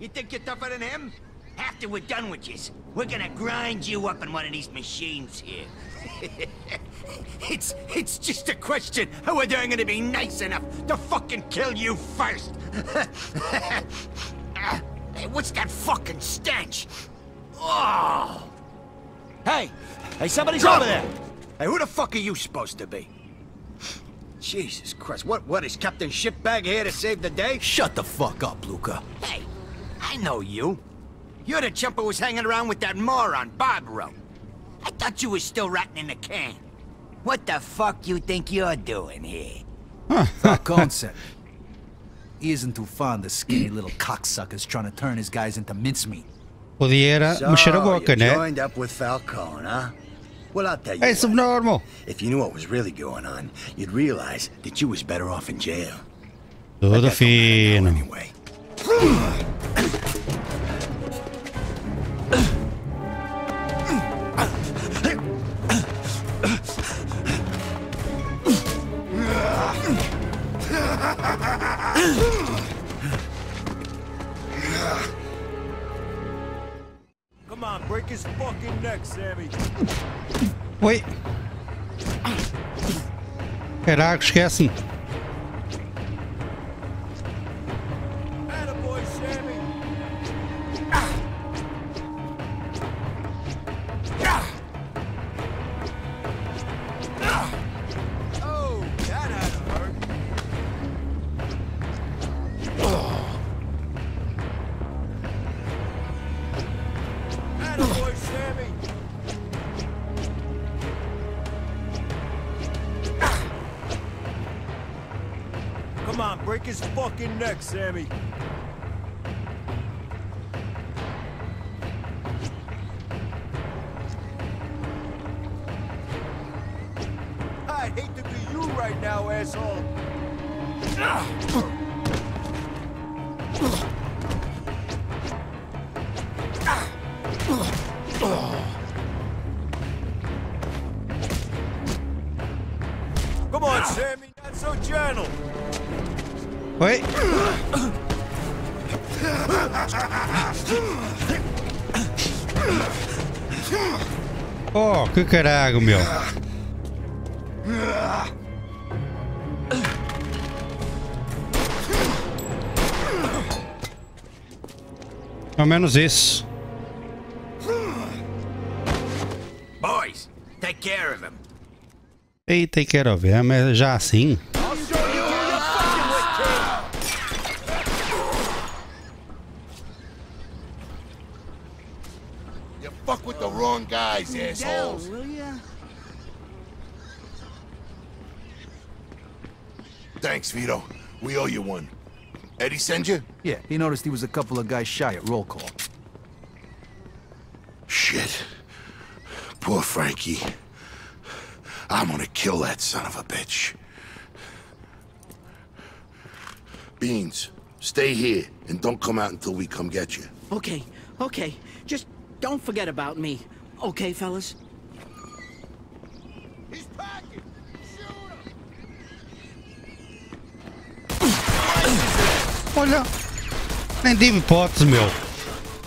You think you're tougher than him? After we're done with you, we're gonna grind you up in one of these machines here. [laughs] it's it's just a question of whether I'm gonna be nice enough to fucking kill you first. Ah, [laughs] hey, what's that fucking stench? Oh! Hey, hey, somebody's over there. Hey, who the fuck are you supposed to be? Jesus Christ, what what is Captain Shitbag here to save the day?
Shut the fuck up, Luca.
Hey, I know you. You're the chump who was hanging around with that moron, Barbaro. I thought you was still rotting in the can. What the fuck you think you're doing here?
Falcone said it. He isn't too fond of skinny little cocksuckers trying to turn his guys into mincemeat.
Podia
So,
mexer a boca,
you
né?
joined up with Falcone, huh? Well, I'll tell you
É
what.
subnormal.
If you knew what was really going on, you'd realize that you was better off in jail.
Tudo fino.
Come
Caraca, esquece.
Fucking neck, Sammy.
Que caralho, meu. Ao menos isso.
Boys, take care of him.
Ei, take care of him, é já assim.
Send you?
Yeah, he noticed he was a couple of guys shy at roll call.
Shit. Poor Frankie. I'm gonna kill that son of a bitch. Beans, stay here and don't come out until we come get you.
Okay, okay. Just don't forget about me. Okay, fellas?
Olha, nem tive hipótese, meu.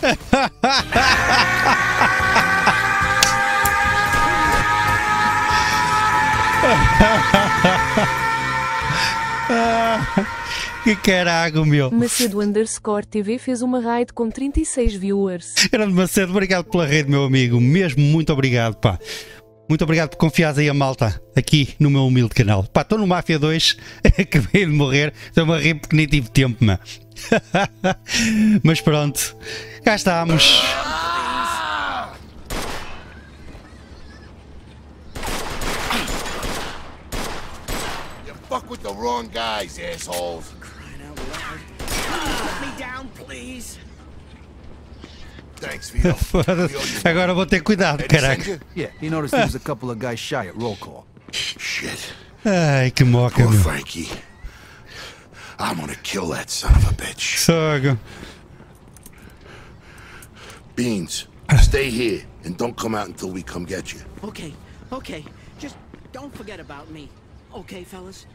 [laughs] que caralho, meu.
Macedo underscore TV fez uma raid com 36 viewers.
Grande Macedo, obrigado pela rede, meu amigo. Mesmo muito obrigado, pá. Muito obrigado por confiares aí a malta aqui no meu humilde canal. Pá, estou no Máfia 2, [laughs] acabei de morrer, estou-me a rir porque nem tive tempo, mano. [laughs] Mas pronto, cá estamos.
Fuck with the wrong guys, assholes.
Put me down, please.
Thanks, Vito. [laughs]
Foda-se. Agora vou ter cuidado,
Eddie send
caraca.
Yeah, he noticed he was a couple of guys shy at roll call.
Shit.
Ai, que moca,
Poor
meu.
Frankie. I'm gonna kill that son of a bitch.
Sogo.
Beans, ah. stay here and don't come out until we come get you.
Okay, okay. Just don't forget about me. Okay, fellas?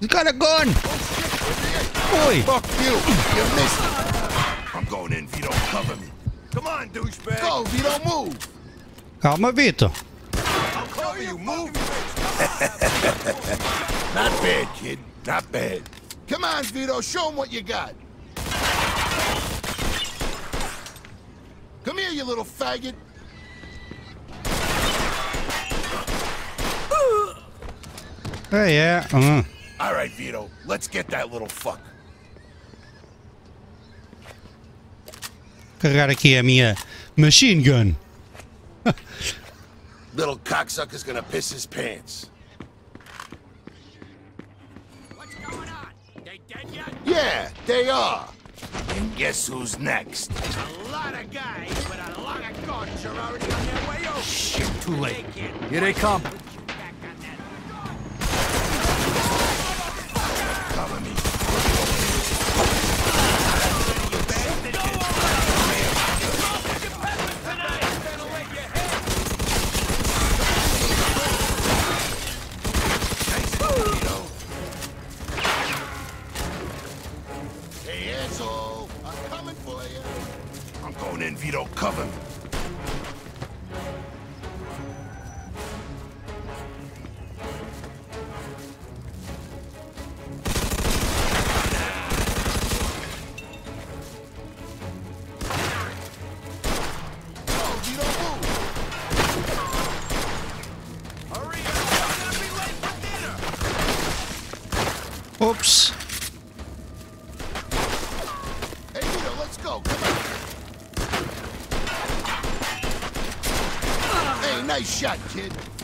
He's got a gun! Oi!
Fuck you! You missed it! I'm going in, Vito. Cover me. Come on, douchebag! Go, Vito, move!
Calma, Vitor.
I'll cover you, move! [laughs] Not bad, kid. Not bad. Come on, Vito, show him what you got. Come here, you little faggot.
Hey, yeah. Uh.
All right, Vito, let's get that little fuck.
Carregar aqui a minha machine gun. [laughs]
Little cocksucker's gonna piss his pants. What's going on? They dead yet? Yeah, they are. And guess who's next?
A lot of guys with a lot of guns are already on their way over.
Shit, too late. Here they come.
Hey, asshole! I'm coming for you. I'm going in, Vito. Cover me. Kid.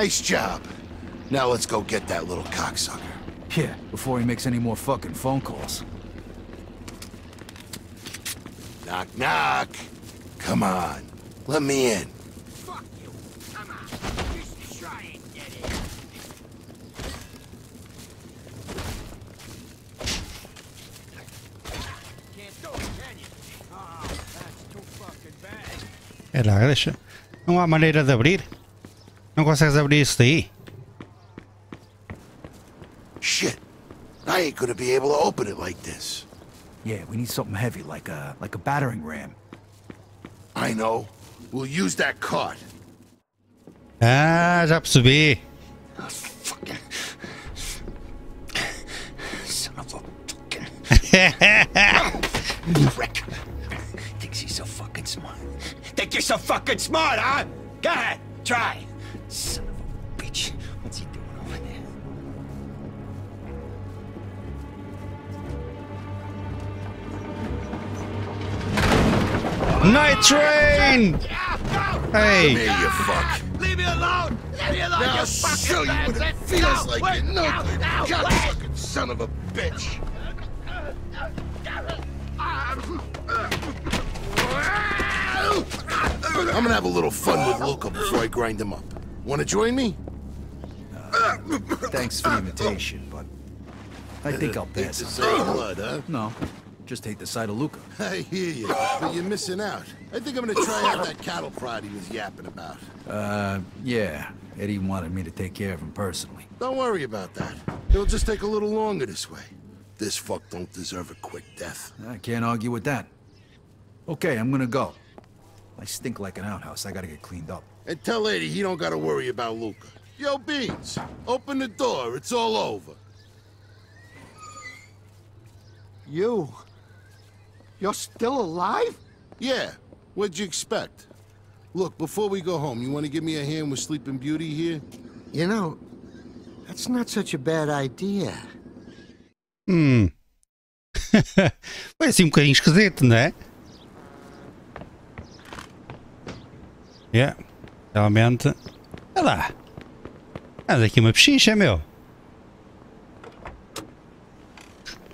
Nice job. Now let's go get that little cocksucker.
Yeah, before he makes any more fucking phone calls.
Knock, knock. Come on. Let me in.
Fuck you. Come on. Just try and get in. Can't do it, can you? Oh, that's too fucking bad.
É lá, deixa. Não há maneira de abrir? Não consegues abrir isso daí?
Shit. I ain't gonna be able to open it like this.
Yeah, we need something heavy, like a like a battering ram.
I know. We'll use that cart.
Ah, já percebi.
Son of a Frick. [laughs] Thinks he's so fucking smart. Think you're so fucking smart, huh? Go ahead, try.
Night Train! Hey!
Here, you fuck.
Leave me alone! Leave me alone,
Now
you fucking
show you what it
bastard!
feels
No,
like,
wait,
you
no,
know,
no, wait.
cocksucking son of a bitch. I'm gonna have a little fun with Luca before I grind him up. Wanna join me?
Thanks for the invitation, but I think I'll pass.
to
on
say
that.
blood, huh?
No, just hate the sight of Luca.
I hear you, but you're missing out. I think I'm gonna try out that cattle prod he was yapping about.
Uh, yeah. Eddie wanted me to take care of him personally.
Don't worry about that. It'll just take a little longer this way. This fuck don't deserve a quick death.
I can't argue with that. Okay, I'm gonna go. I stink like an outhouse. I gotta get cleaned up.
And tell Eddie he don't gotta worry about Luca. Yo, Beans, open the door. It's all over.
You? You're still alive?
Yeah. What'd you expect? Look, before we go home, you want to give me a hand with Sleeping Beauty here?
You know, that's not such a bad idea.
Hum. [laughs] Foi assim um bocadinho esquisito, não é? Yeah. Realmente. Olha lá. Anda aqui uma pechincha, meu.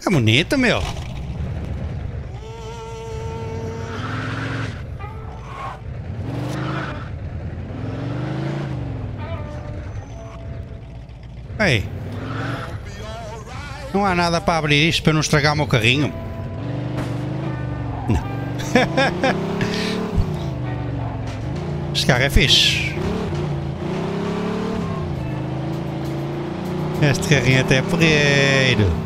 É bonita, meu. Ei. Não há nada para abrir isto para não estragar o meu carrinho. Não. [laughs] este carro é fixe. Este carrinho até é porreiro.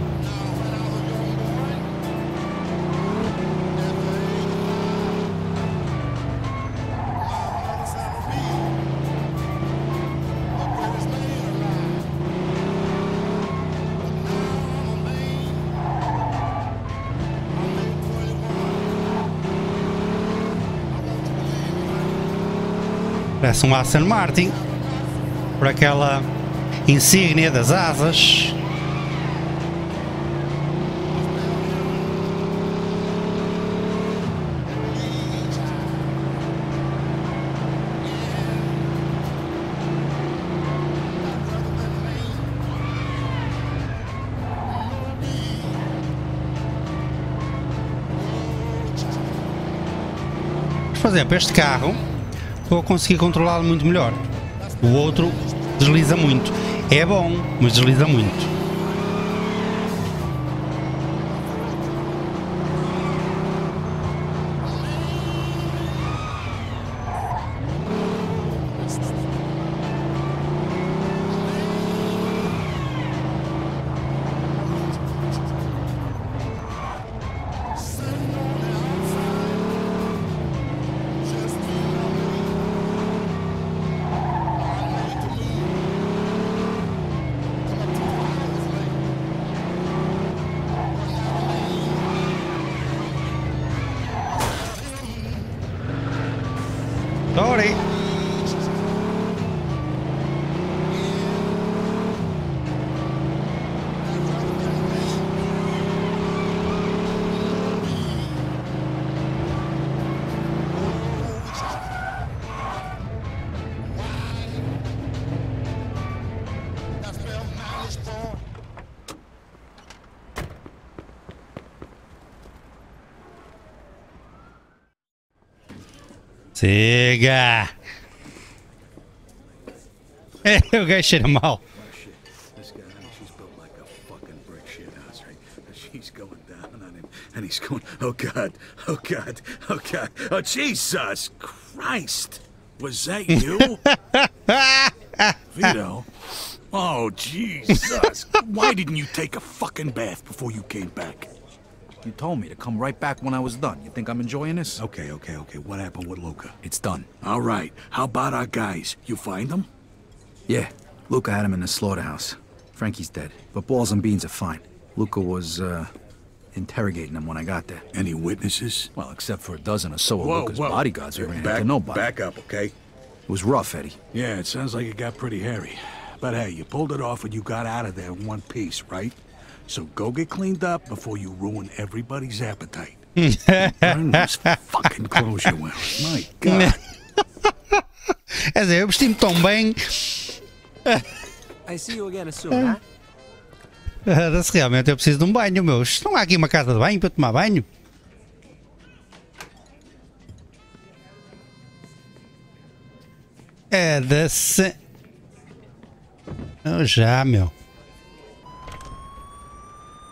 Parece um Aston Martin. Por aquela insígnia das asas. Por exemplo, este carro a conseguir controlá-lo muito melhor. O outro desliza muito. É bom, mas desliza muito. [laughs]
She's going down on him, and he's going, oh God, oh God, oh God, oh Jesus Christ! Was that you? Vito? Oh, Jesus. Why didn't you take a fucking bath before you came back?
You told me to come right back when I was done. You think I'm enjoying this?
Okay, okay, okay. What happened with Luca?
It's done.
All right. How about our guys? You find them?
Yeah, Luca had him in the slaughterhouse. Frankie's dead, but Balls and Beans are fine. Luca was, uh, interrogating them when I got there.
Any witnesses?
Well, except for a dozen or so of
Whoa,
Luca's
whoa.
bodyguards who ran
back,
into nobody.
Back up, okay?
It was rough, Eddie.
Yeah, it sounds like it got pretty hairy. But hey, you pulled it off and you got out of there in one piece, right? So go get cleaned up before you ruin everybody's appetite. [laughs] Burn those fucking clothes you're wearing. My God. [laughs]
Quer dizer, eu vesti-me tão bem.
I see you again soon, huh?
Ah, Se realmente eu preciso de um banho, meu. Isto Não há aqui uma casa de banho para tomar banho? É de se... Eu já, meu.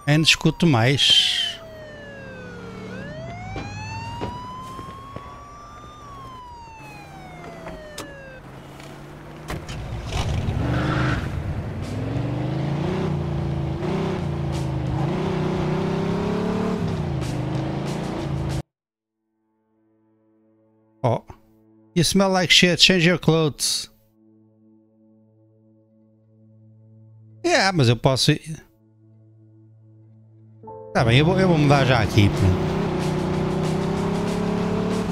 Ainda escuto mais. Oh. You smell like shit. Change your clothes. É, mas eu posso. Tá bem, eu vou, eu vou mudar já aqui.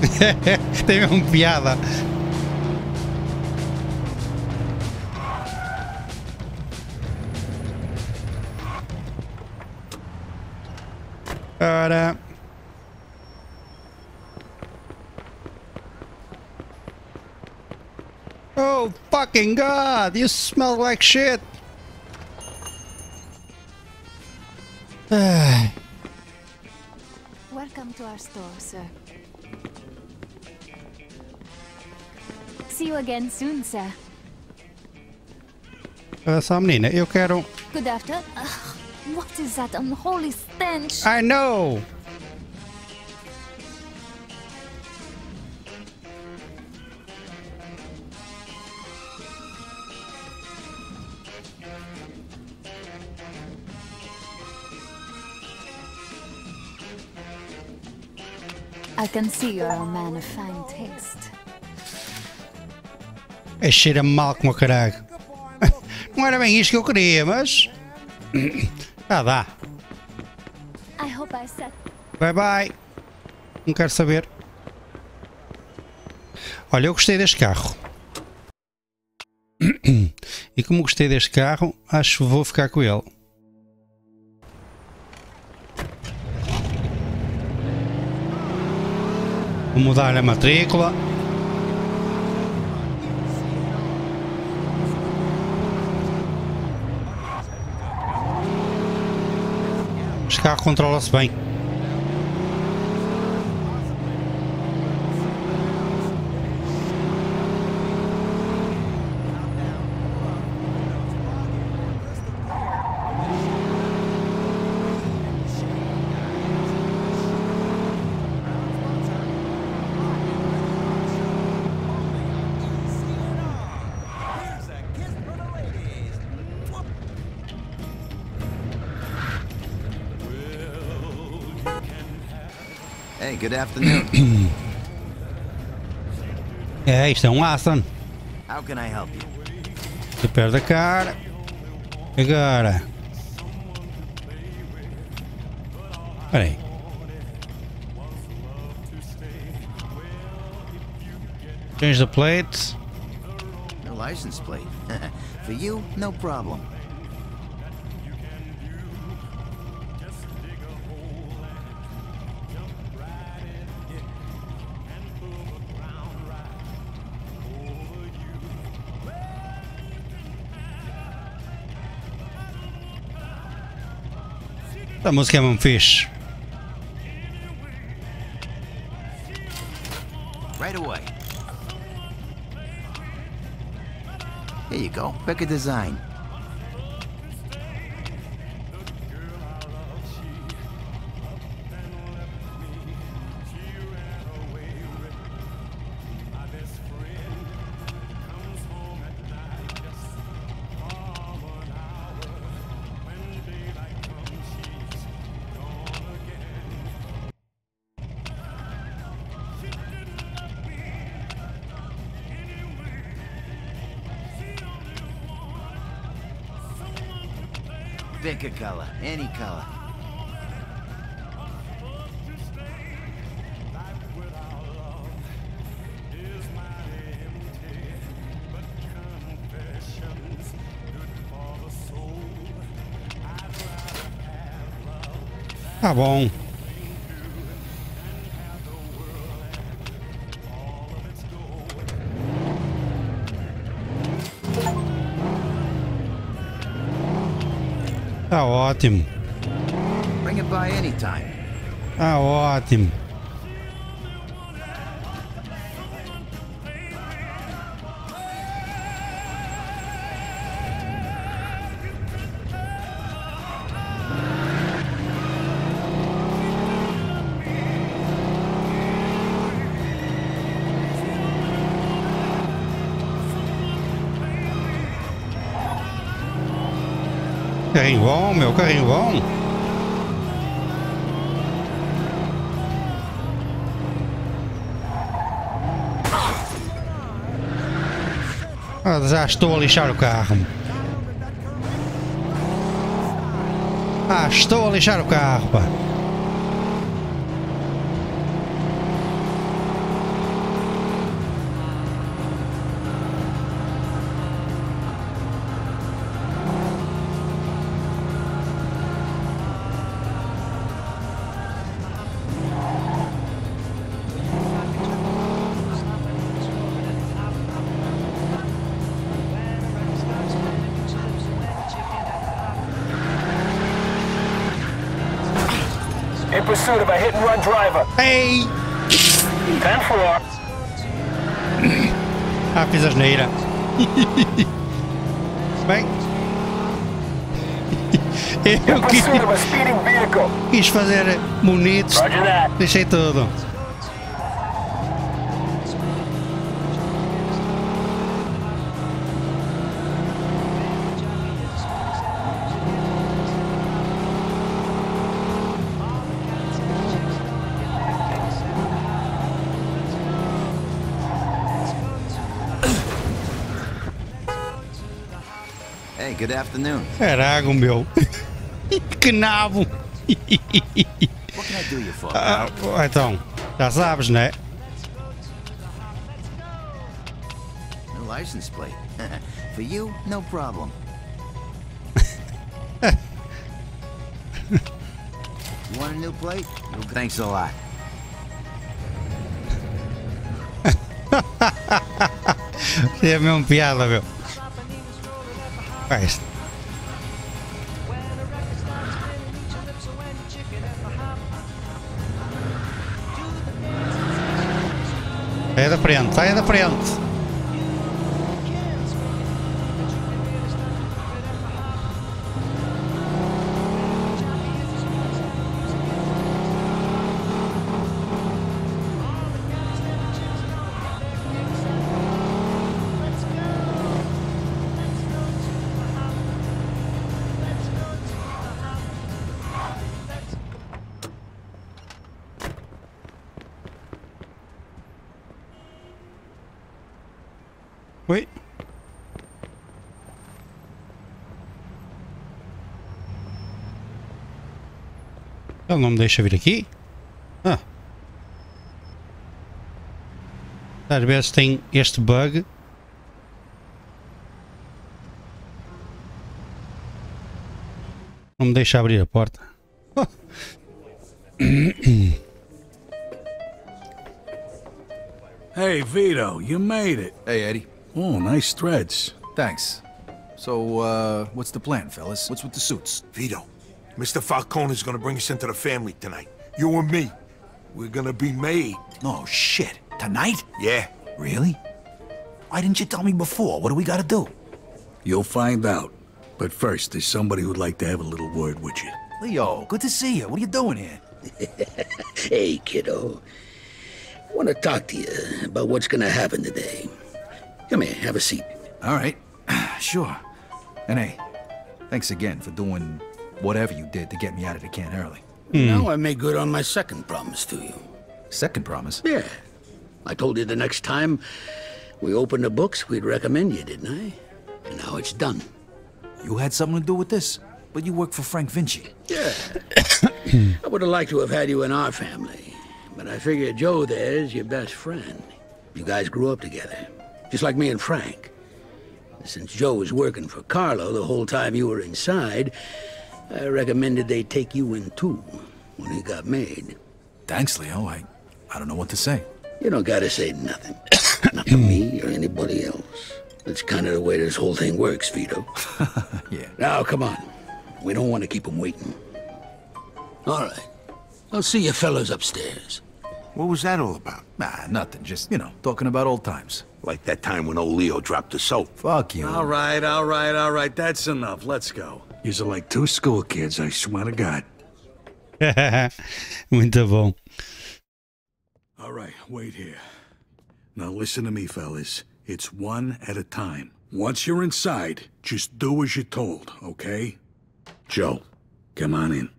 [laughs] Tem mesmo piada. Ora. Oh fucking god, you smell like shit.
Welcome to our store, sir. See you again soon, sir.
só, menina, eu quero.
Good after. Ugh, what is that unholy stench?
I know!
I can see you're a man of fine taste.
É cheira mal como o caralho. [laughs] Não era bem isto que eu queria, mas. [clears throat] Ah, dá.
I hope I said.
Bye bye. Não quero saber. Olha, eu gostei deste carro. [clears throat] E como gostei deste carro, acho que vou ficar com ele. Vou mudar a matrícula. Este carro controla-se bem.
Good afternoon. [clears throat]
É, isto é um Aston.
How can I help you?
Tu perde a cara. Agora. Espera aí. Change the plates.
No license plate. [laughs] For you, no problem.
A música é mesmo fixe.
Right away. Here you go. Pick a design. Pick a color. Any color.
Tá bom. ótimo. Ah, ótimo. Carrinho bom, meu carrinho bom. Ah, já estou a lixar o carro. Ah, estou a lixar o carro, pá.
in pursuit of a hit and run driver.
Hey!
10-4.
ah, fiz a geneira. Bem. Eu quis, quis fazer bonitos. Deixei tudo.
Good afternoon.
Caraca, meu. [laughs] Que nabo.
What can I do you for?
Ah, então, já sabes, né?
New license plate. [laughs] for you, no problem. you [laughs] want a new plate? Thanks a lot.
É mesmo piada, meu. Christ. Sai da frente, sai da frente. Ele não me deixa vir aqui? Ah. Às vezes tem este bug. Não me deixa abrir a porta. [coughs]
Hey, Vito, you made it.
Hey, Eddie.
Oh, nice threads.
Thanks. So, uh, what's the plan, fellas? What's with the suits?
Vito, Mr. Falcone is gonna bring us into the family tonight. You and me. We're gonna be made.
Oh, shit. Tonight?
Yeah.
Really? Why didn't you tell me before? What do we gotta do?
You'll find out. But first, there's somebody who'd like to have a little word with you.
Leo, good to see you. What are you doing here? [laughs]
Hey, kiddo. I want to talk to you about what's going to happen today. Come here, have a seat.
All right. [clears throat] sure. And hey, thanks again for doing whatever you did to get me out of the can early. Hmm.
Now I made good on my second promise to you.
Second promise?
Yeah. I told you the next time we opened the books, we'd recommend you, didn't I? And now it's done.
You had something to do with this, but you work for Frank Vinci.
Yeah. [coughs] I would have liked to have had you in our family, but I figure Joe there is your best friend. You guys grew up together, just like me and Frank. Since Joe was working for Carlo the whole time you were inside, I recommended they take you in too when he got made.
Thanks, Leo. I, I don't know what to say.
You don't gotta say nothing. [coughs] Not to me or anybody else. That's kind of the way this whole thing works, Vito. [laughs]
yeah.
Now, come on. We don't want to keep them waiting. All right. I'll see you fellas upstairs.
What was that all about?
Nah, nothing. Just, you know, talking about old times.
Like that time when old Leo dropped the soap.
Fuck you.
All right, all right, all right. That's enough. Let's go. You're like two school kids, I swear to God. [laughs]
Muito bom.
All right, wait here. Now listen to me, fellas. It's one at a time. Once you're inside, just do as you're told, okay? Joe, come on in.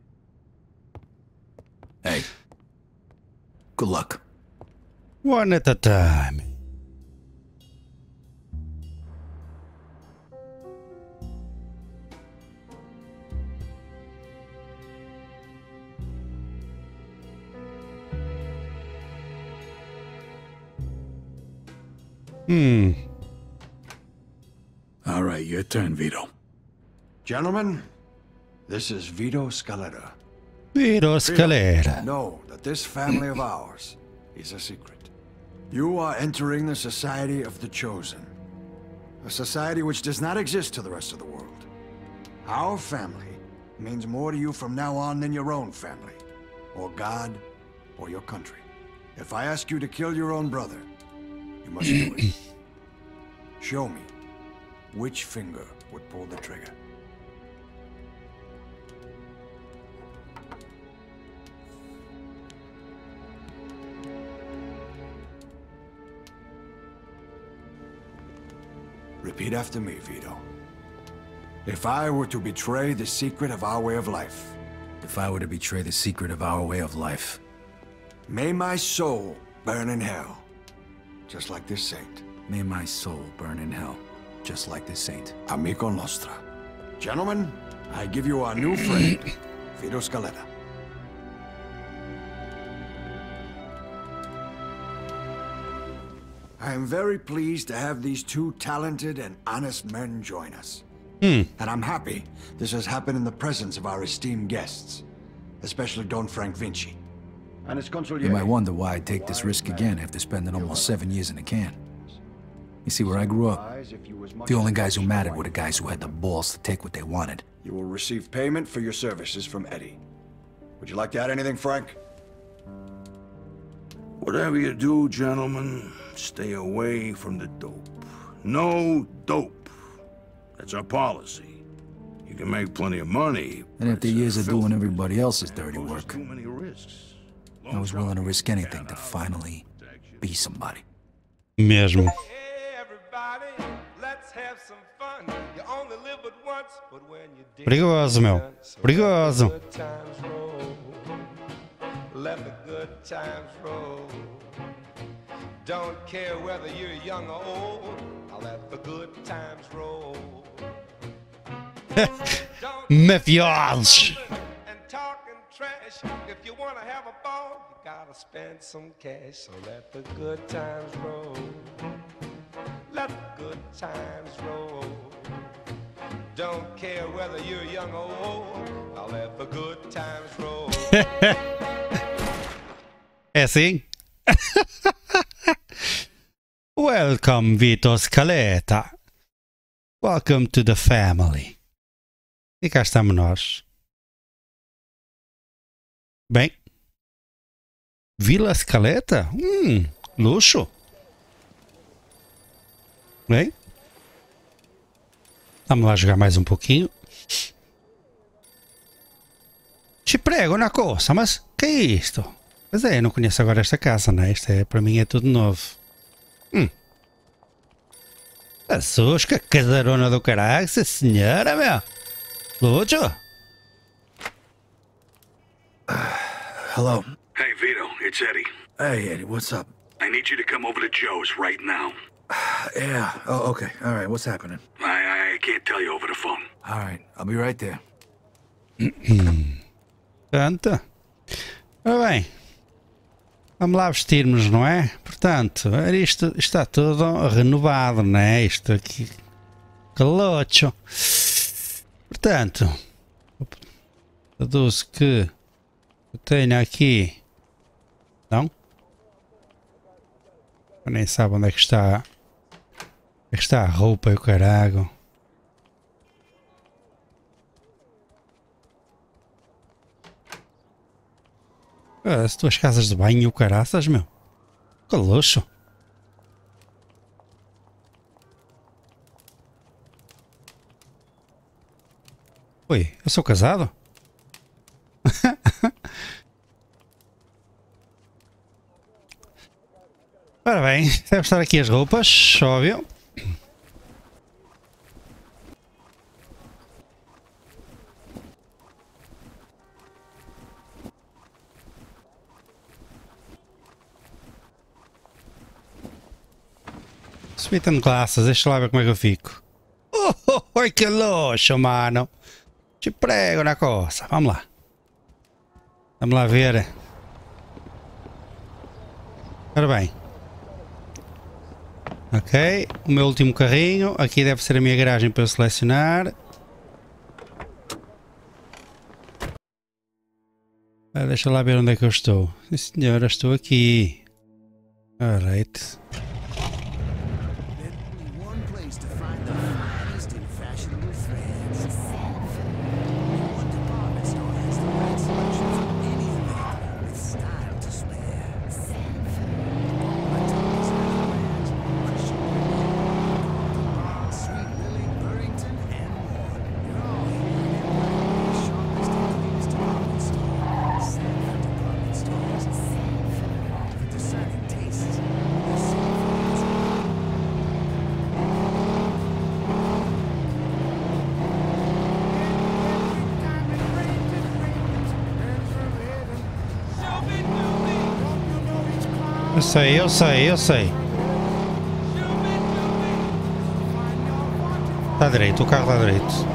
Hey. Good luck.
One at a time. Hmm.
All right, your turn, Vito.
Gentlemen, this is Vito Scaletta.
Vito Scalera.
Know that this family of ours is a secret. You are entering the Society of the Chosen. A society which does not exist to the rest of the world. Our family means more to you from now on than your own family. or God, or your country. If I ask you to kill your own brother, you must do it. Show me which finger would pull the trigger. Repeat after me, Vito. If I were to betray the secret of our way of life,
If I were to betray the secret of our way of life,
may my soul burn in hell, just like this saint.
may my soul burn in hell, just like this saint.
Amico Nostra. Gentlemen, I give you our new friend, [clears throat] Vito Scaletta. I am very pleased to have these two talented and honest men join us.
Hmm.
And I'm happy this has happened in the presence of our esteemed guests, especially Don Frank Vinci. And his consigliere.
You might wonder why I'd take this risk again after spending almost seven years in a can. You see, where I grew up, the only guys who mattered were the guys who had the balls to take what they wanted.
You will receive payment for your services from Eddie. Would you like to add anything, Frank?
Whatever you do, gentlemen, stay away from the dope. No dope. That's our policy. You can make plenty of money.
And after uh, years of doing everybody else's dirty work,
Too many risks.
I was willing to risk anything to finally be somebody.
Mesmo. Perigoso, meu. Perigoso.
Let the good times [laughs] roll. Don't care whether you're young or old. I'll let the good times roll.
Mafiosos. [laughs]
Trash. If you wanna have a ball, you gotta spend some cash. So let the good times roll. Let the good times roll. Don't care whether you're young or old. I'll let the good times roll. [laughs]
Eh, é assim? [laughs] Welcome, Vito Scaletta. Welcome to the family. E cá estamos nós. Bem. Vila Scaleta? Hum, luxo. Bem. Vamos lá jogar mais um pouquinho. Te prego uma coisa, mas que é isto? Pois é, eu não conheço agora esta casa, né? Isto é, para mim é tudo novo. Hum. Jesus, que casarona do caralho, senhora, meu. Lucho?
Hello.
Hey, Vito, it's Eddie.
Hey, Eddie, what's up?
I need you to come over to Joe's right now. [sighs]
Yeah. Oh, okay. All right. What's happening?
I, I can't tell you over the phone.
All right. I'll be right there. [clears throat]
Ora bem, vamos lá vestirmos, não é? Portanto, isto está tudo renovado, não é? Isto aqui, calocho. Portanto, deduzo que eu tenho aqui, não? Eu nem sabe onde é que está, onde é que está a roupa e o carago. Ah, As tuas casas de banho e o caraças, meu. Que luxo. Oi, eu sou casado? [laughs] Ora bem, deve estar aqui as roupas, óbvio. Sweeten glasses, deixa lá ver como é que eu fico. Oh, oh, oh, que luxo, mano. Te prego na coisa. Vamos lá. Vamos lá ver. Ora bem. Ok. O meu último carrinho. Aqui deve ser a minha garagem para eu selecionar. Ah, deixa lá ver onde é que eu estou. Senhora, estou aqui. Alright.
Sei, eu sei, eu sei. Está direito, o carro está direito.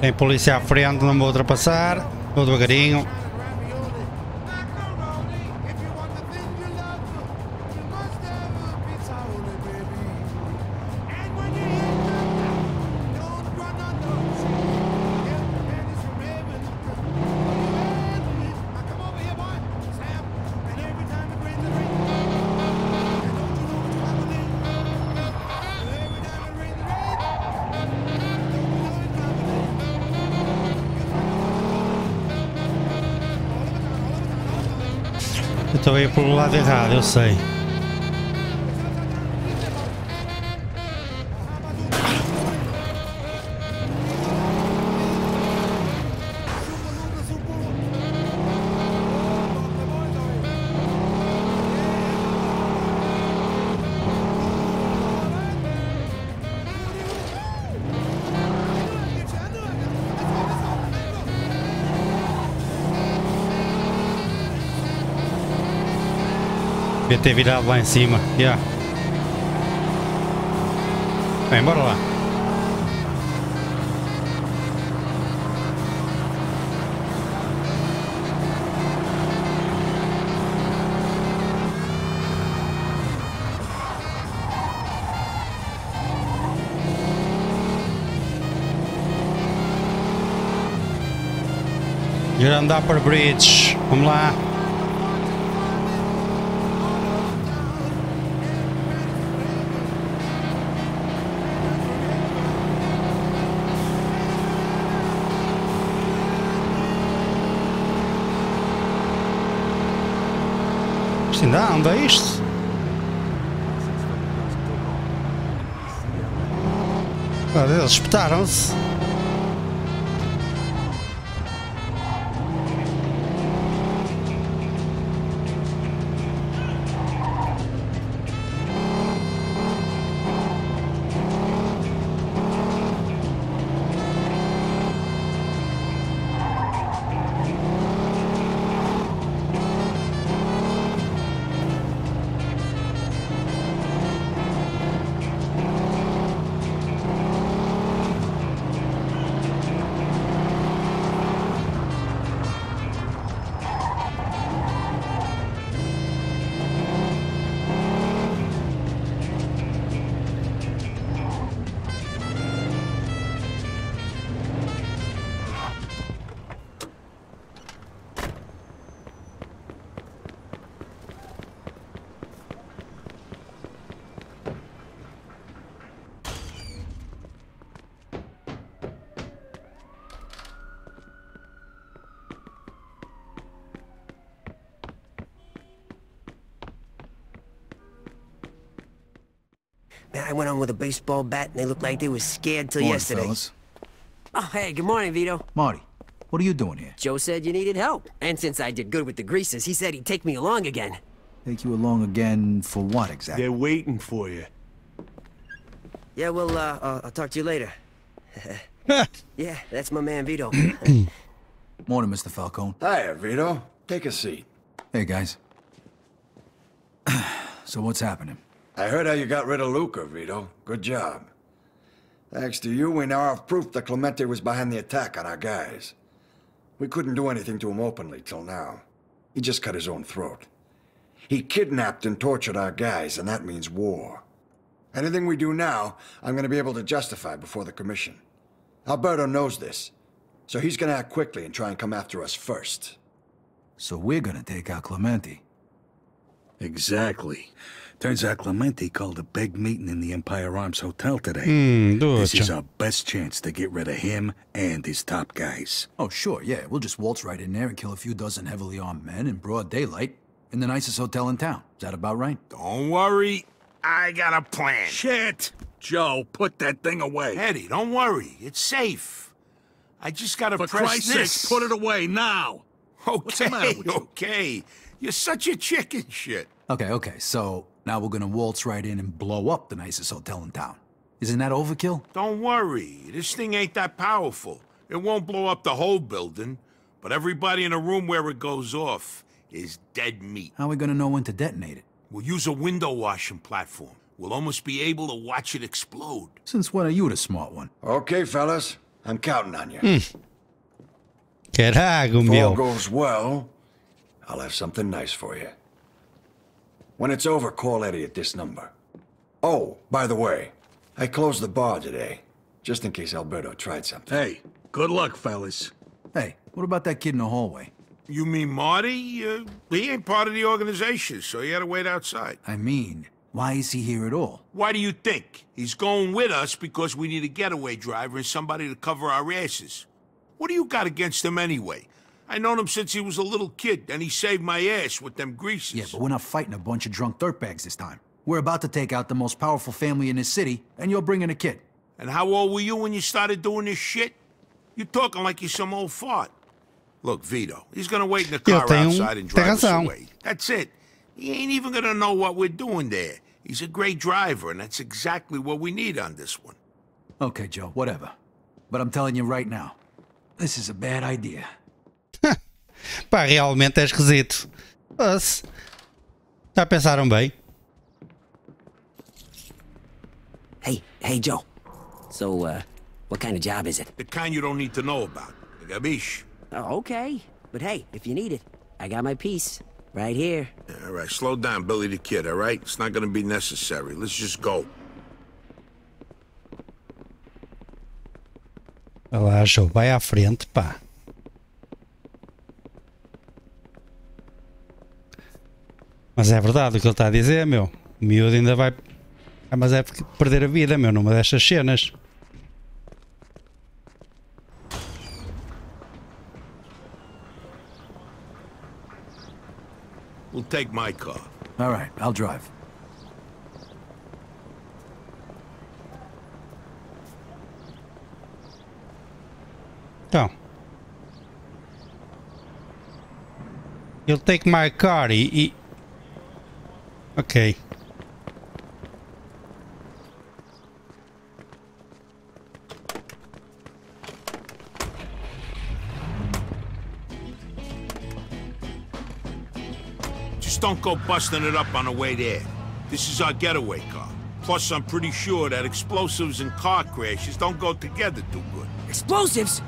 Tem polícia à frente, não vou ultrapassar. Vou devagarinho. Errado, eu sei. Devia ter virado lá em cima. Yeah. Bem, bora lá. Upper Bridge. Vamos lá. gedaan, beest. Ah, eles espetaram-se.
Man, I went on with a baseball bat and they looked like they was scared till
Morning,
yesterday.
fellas.
Oh, hey, good morning, Vito.
Marty, what are you doing here?
Joe said you needed help. And since I did good with the Greasers, he said he'd take me along again.
Take you along again for what exactly?
They're waiting for you.
Yeah, well, uh, uh, I'll talk to you later. [laughs] yeah, that's my man Vito. [clears throat]
Morning, Mr. Falcone.
Hiya, Vito. Take a seat.
Hey, guys. [clears throat] so what's happening?
I heard how you got rid of Luca, Vito. Good job. Thanks to you, we now have proof that Clemente was behind the attack on our guys. We couldn't do anything to him openly till now. He just cut his own throat. He kidnapped and tortured our guys, and that means war. Anything we do now, I'm gonna be able to justify before the Commission. Alberto knows this, so he's gonna act quickly and try and come after us first.
So we're gonna take out Clemente.
Exactly. Turns out Clemente called a big meeting in the Empire Arms Hotel today.
Hmm,
this is our best chance to get rid of him and his top guys.
Oh, sure, yeah. We'll just waltz right in there and kill a few dozen heavily armed men in broad daylight in the nicest hotel in town. Is that about right?
Don't worry. I got a plan.
Shit! Joe, put that thing away.
Eddie, don't worry. It's safe. I just gotta
For
press
Christ's
this.
sake, put it away now. What's the matter
Okay,
with you?
okay. You're such a chicken shit.
Okay, okay. So now we're gonna waltz right in and blow up the nicest hotel in town. Isn't that overkill?
Don't worry. This thing ain't that powerful. It won't blow up the whole building, but everybody in a room where it goes off is dead meat.
How are we gonna know when to detonate it?
We'll use a window washing platform. We'll almost be able to watch it explode.
Since when are you the smart one?
Okay, fellas. I'm counting on you.
Caraca,
If all goes well, I'll have something nice for you. When it's over, call Eddie at this number. Oh, by the way, I closed the bar today, just in case Alberto tried something.
Hey, good luck, fellas.
Hey, what about that kid in the hallway?
You mean Marty? Uh, he ain't part of the organization, so he had to wait outside.
I mean, why is he here at all?
Why do you think? He's going with us because we need a getaway driver and somebody to cover our asses. What do you got against him anyway? I known him since he was a little kid, and he saved my ass with them Greasers.
Yeah, but we're not fighting a bunch of drunk dirtbags this time. We're about to take out the most powerful family in this city, and you're bringing a kid.
And how old were you when you started doing this shit? You're talking like you're some old fart. Look, Vito, he's gonna wait in the car
tenho-
outside and drive us away. That's it. He ain't even gonna know what we're doing there. He's a great driver, and that's exactly what we need on this one.
Okay, Joe, whatever. But I'm telling you right now, this is a bad idea.
Pá, realmente é esquisito. Mas, já pensaram bem?
Hey, hey, Joe. So, uh, what kind of job is it?
The kind you don't need to know about. Gabish.
Oh, okay. But hey, if you need it, I got my piece. Right here.
All right, slow down, Billy the Kid, all right? It's not gonna be necessary. Let's just go.
Vai lá, Joe, vai à frente, pá. Mas é verdade o que ele está a dizer, meu. O miúdo ainda vai. Ah, mas é porque perder a vida, meu, numa destas cenas.
We'll take my car.
All right, I'll drive.
Então. You'll take my car e. e... Ok.
Just don't go busting it up on the way there. This is our getaway car. Plus, I'm pretty sure that explosives and car crashes don't go together too good.
Explosives?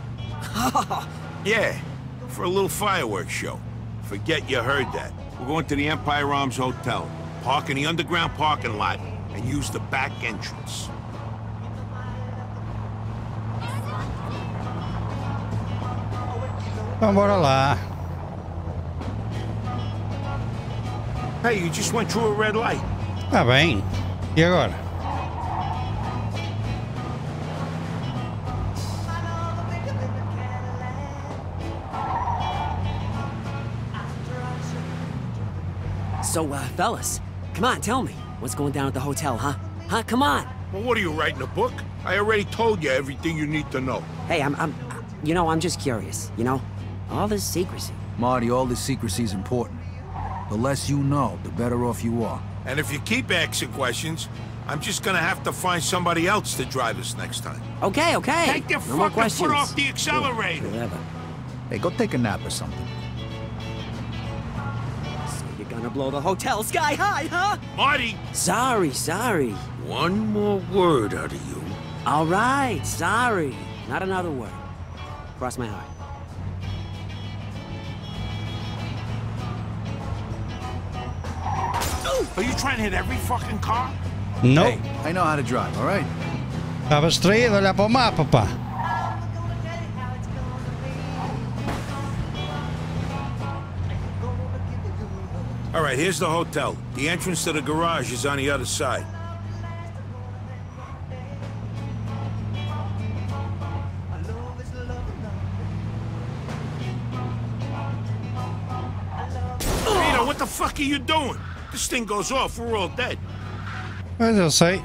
[laughs]
Yeah, for a little fireworks show. Forget you heard that. We're going to the Empire Arms Hotel. Park in the underground parking lot and use the back entrance.
Então bora lá.
Hey, you just went through a red light.
Tá bem. E agora?
So, uh, fellas, come on, tell me. What's going down at the hotel, huh? Huh? Come on.
Well, what are you writing a book? I already told you everything you need to know.
Hey, I'm, I'm, you know, I'm just curious, you know? All this secrecy.
Marty, all this secrecy is important. The less you know, the better off you are.
And if you keep asking questions, I'm just gonna have to find somebody else to drive us next time.
Okay, okay.
Take your
no more
fucking foot off the accelerator.
Whatever.
Hey, go take a nap or something.
So you're gonna blow the hotel sky high, huh?
Marty!
Sorry, sorry.
One more word out of you.
All right, sorry. Not another word. Cross my heart.
Are you trying to hit every fucking car?
Não.
Hey, I know how to drive, all right?
Estava distraído, olhar para o mapa,
right, here's the hotel. The entrance to the garage is on the other side. Vito, what the fuck are you doing? This thing goes off, we're all dead.
Mas eu sei.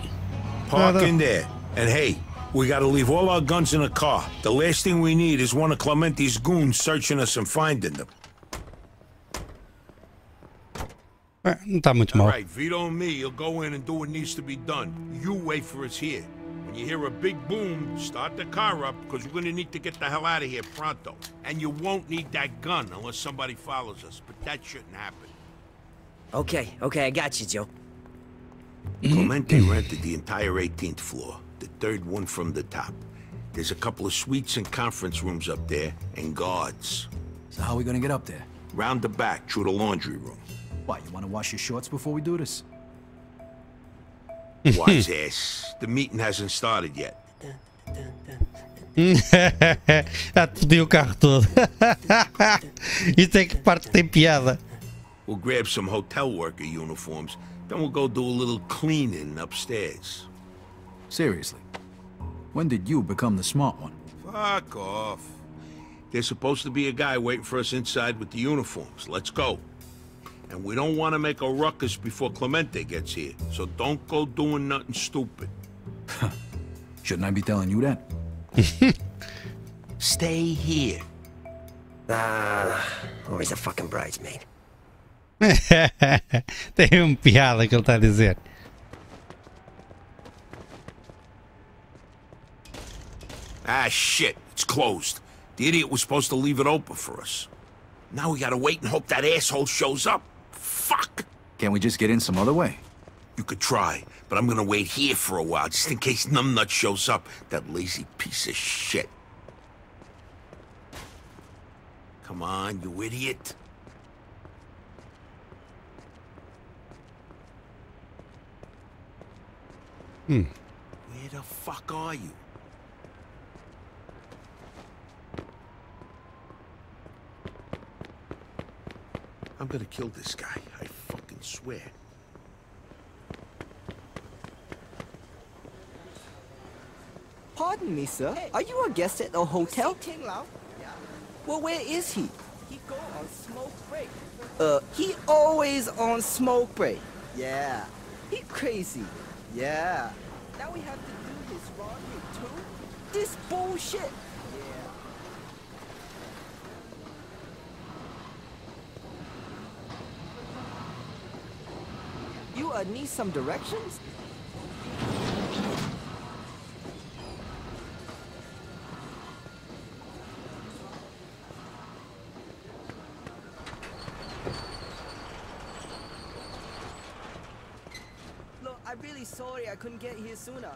Park in there. And hey, we gotta leave all our guns in the car. The last thing we need is one of Clemente's goons searching us and finding them.
É, Não está muito mal.
right, Vito and me, you'll go in and do what needs to be done. You wait for us here. When When you hear a big boom, start the car up, because we're gonna need to get the hell out of here pronto. And you won't need that gun unless somebody follows us, but that shouldn't happen.
Okay, okay, I got you, Joe.
Clemente rented the entire 18th floor, the third one from the top. There's a couple of suites and conference rooms up there, and guards.
So how are we gonna get up there?
Round the back, through the laundry room.
What, you wanna wash your shorts before we do this? [laughs]
Wise ass. The meeting hasn't started yet.
Já te pedi o carro todo. Isto é que parte tem piada.
We'll grab some hotel worker uniforms, then we'll go do a little cleaning upstairs.
Seriously. When did you become the smart one?
Fuck off. There's supposed to be a guy waiting for us inside with the uniforms. Let's go. And we don't want to make a ruckus before Clemente gets here, so don't go doing nothing stupid. [laughs]
Shouldn't I be telling you that? [laughs]
Stay here.
Ah, always a fucking bridesmaid. [laughs]
tem uma piada que ele está a dizer.
Ah, shit. It's closed. The idiot was supposed to leave it open for us. Now we gotta wait and hope that asshole shows up. Fuck!
Can't we just get in some other way?
You could try, but I'm gonna wait here for a while, just in case Numbnut shows up. That lazy piece of shit. Come on, you idiot.
Hmm.
Where the fuck are you? I'm gonna kill this guy, I fucking swear.
Pardon me, sir. Are you a guest at the hotel? Well, where is he? He go on smoke break. Uh, he always on smoke break. Yeah. He crazy. Yeah. Now we have to do his laundry too? This bullshit. Uh, need some directions? Look, I'm really sorry I couldn't get here sooner.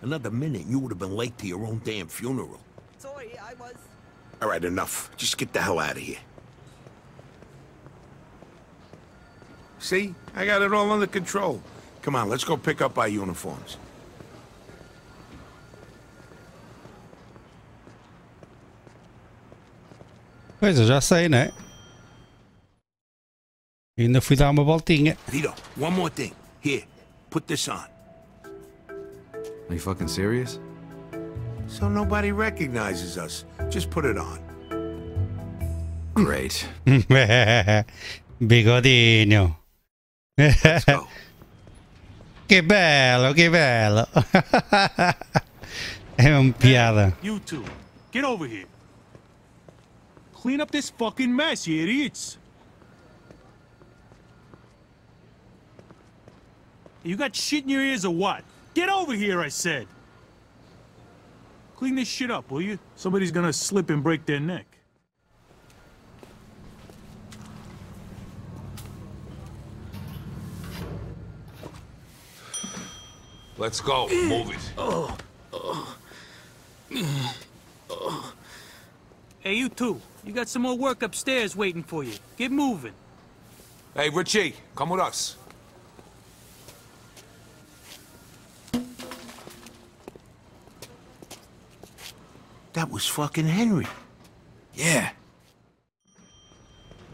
Another minute, you would have been late to your own damn funeral.
Sorry, I was...
All right, enough. Just get the hell out of here. See? I got it all under control. Come on, let's go pick up our uniforms.
Pois, eu já sei, né? Ainda fui dar uma voltinha.
Vito, one more thing. Here, put this on.
Are you fucking serious?
So nobody recognizes us. Just put it on.
Great. [laughs]
Bigodinho. [laughs] che bello, che bello. [laughs] È un piada.
You two, get over here. Clean up this fucking mess, you idiots. You got shit in your ears or what? Get over here, I said. Clean this shit up, will you? Somebody's gonna slip and break their neck.
Let's go. Move it.
Hey, you two. You got some more work upstairs waiting for you. Get moving.
Hey, Richie, come with us.
That was fucking Henry.
Yeah.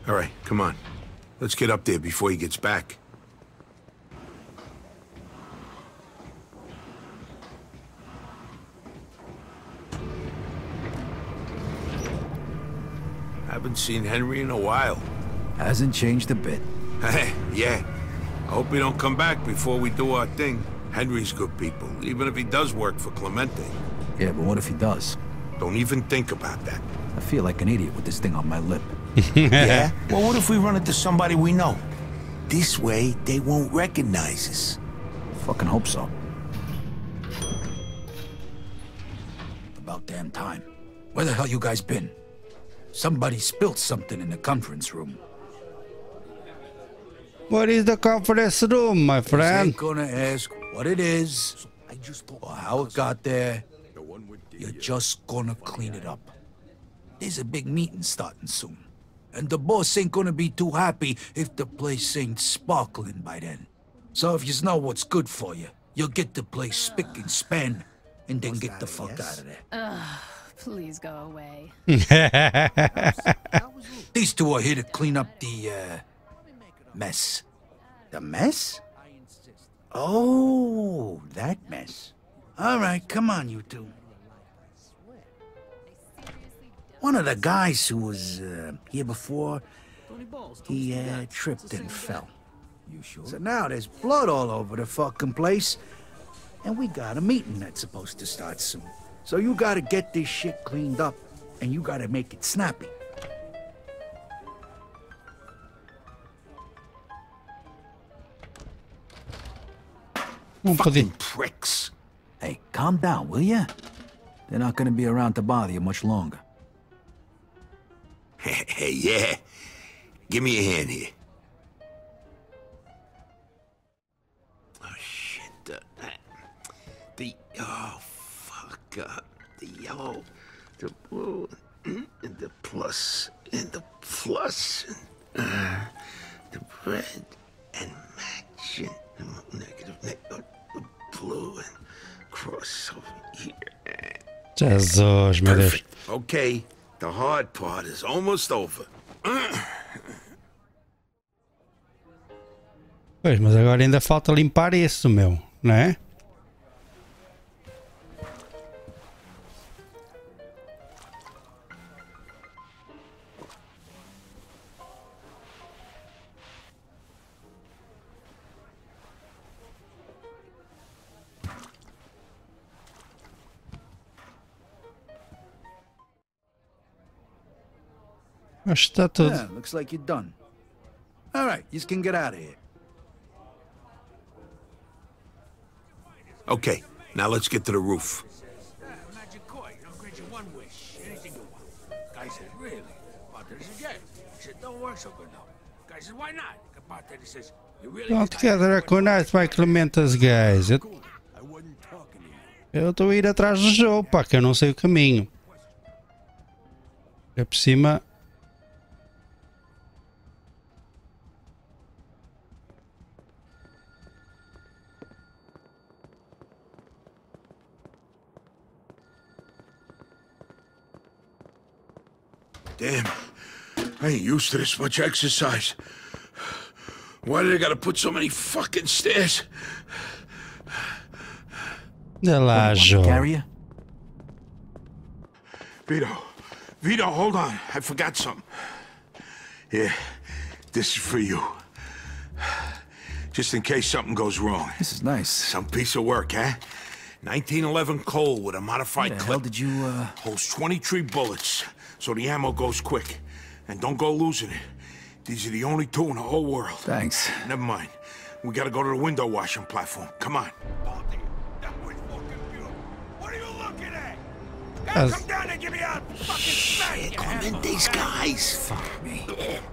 All right, come on. Let's get up there before he gets back. Haven't seen Henry in a while.
Hasn't changed a bit.
Hey, yeah. I hope he don't come back before we do our thing. Henry's good people, even if he does work for Clemente.
Yeah, but what if he does?
Don't even think about that.
I feel like an idiot with this thing on my lip. [laughs]
yeah? Well, what if we run into somebody we know? This way, they won't recognize us.
Fucking hope so. About damn time. Where the hell you guys been? Somebody spilled something in the conference room.
What is the conference room, my friend?
I
friend?
ain't gonna ask what it is or how it got there. You're just gonna clean it up. There's a big meeting starting soon. And the boss ain't gonna be too happy if the place ain't sparkling by then. So if you know what's good for you, you'll get the place spick and span, and then get the fuck out of there.
Ugh, please go away. [laughs]
These two are here to clean up the, uh, mess.
The mess? Oh, that mess. All right, come on, you two. One of the guys who was uh, here before, he uh, tripped and fell. You sure? So now there's blood all over the fucking place, and we got a meeting that's supposed to start soon. So you gotta get this shit cleaned up, and you gotta make it snappy.
Fucking pricks. Hey, calm down, will ya? They're not gonna be around to bother you much longer. [laughs]
Hey, yeah. Give me a hand here. Oh, shit. The, the oh, Uh, the yellow, the blue, and the plus, and the plus, and, uh, the red, and matching, negative, negative, blue, and cross over here.
Jesus, meu Deus.
Okay, the hard part is almost over.
Pois, mas agora ainda falta limpar isso, meu, não é? Acho que está tudo.
Yeah, looks like you're done. All right, you can get out of here.
Okay, now let's get to the roof.
Guy said, really? Bartender said, yeah. He said, don't work so good now. Guy said, why not? The bartender says, you really
All together are nice by Clementas, guys. Eu eu estou a ir atrás do jogo, pá, que eu não sei o caminho. É por cima.
Damn, I ain't used to this much exercise. Why did they gotta put so many fucking stairs?
Olha lá,
Carry you?
Vito, Vito, hold on. I forgot something. Yeah, this is for you. Just in case something goes wrong.
This is nice.
Some piece of work, huh? 1911 Cole with a modified
Where the
clip.
hell did you, uh...
Holds 23 bullets, so the ammo goes quick. And don't go losing it. These are the only two in the whole world.
Thanks.
Never mind. We gotta go to the window washing platform. Come on.
As-
Come down and give me a fucking Shit, Clemente's guys.
Fuck me.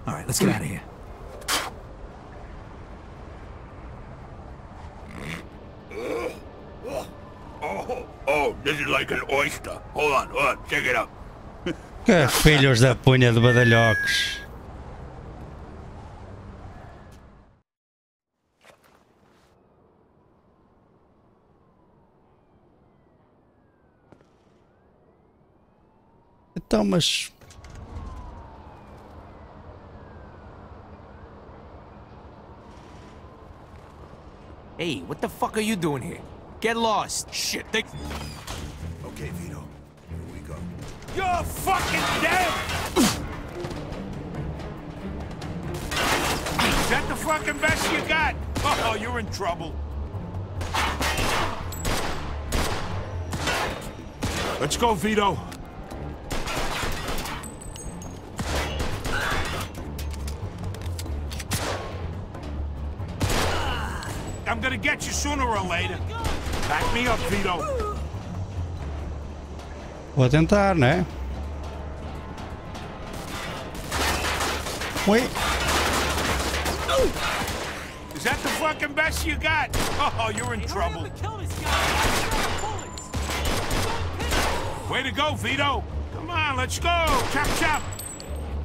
All right, let's get out of here.
Oh, oh, oh, this is like an oyster. Hold on, hold on, check it out.
Que filhos da punha de badalhocos. Então, mas.
Hey, what the fuck are you doing here? Get lost. Shit, they...
Okay, Vito. You're fucking dead! Is that the fucking best you got? Oh, you're in trouble. Let's go, Vito. I'm gonna get you sooner or later. Back me up, Vito.
Vou tentar, né? Ui.
Is that the fucking best you got? [laughs] Oh, you're in trouble. Way to go, Vito. Come on, let's go. Chop, chop.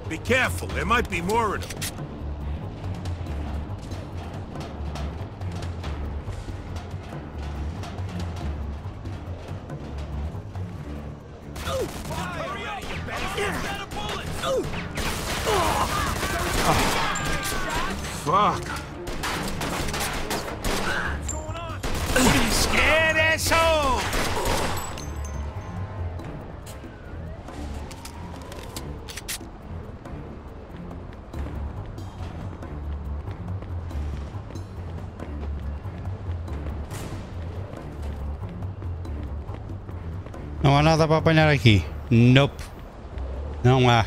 Be careful. There might be more of them. Fuck. What are you scared, asshole?
Não há nada para apanhar aqui. Nope. Não há.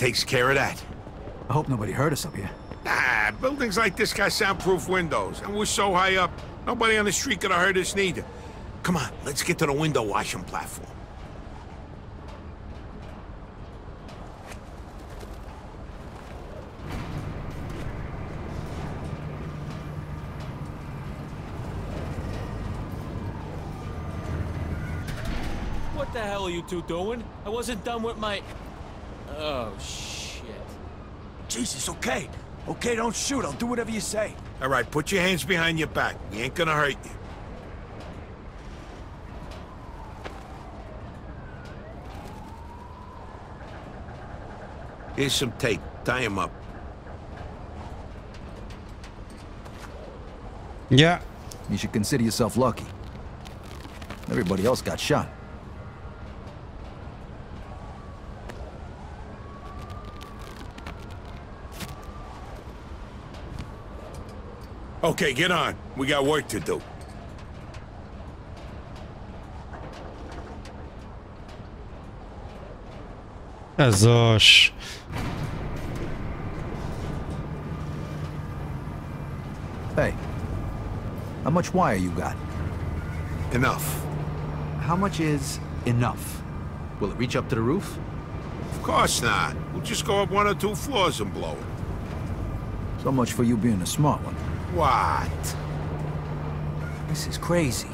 Takes care of that.
I hope nobody heard us up here.
Nah, buildings like this got soundproof windows, and we're so high up, nobody on the street could have heard us neither. Come on, let's get to the window washing platform.
What the hell are you two doing? I wasn't done with my... Oh, shit.
Jesus, okay. Okay, don't shoot. I'll do whatever you say.
All right, put your hands behind your back. We ain't gonna hurt you. Here's some tape. Tie him up.
Yeah.
You should consider yourself lucky. Everybody else got shot.
Okay, get on. We got work to do.
Jesus.
Hey, how much wire you got?
Enough.
How much is enough? Will it reach up to the roof?
Of course not. We'll just go up one or two floors and blow it.
So much for you being a smart one.
What?
This is crazy.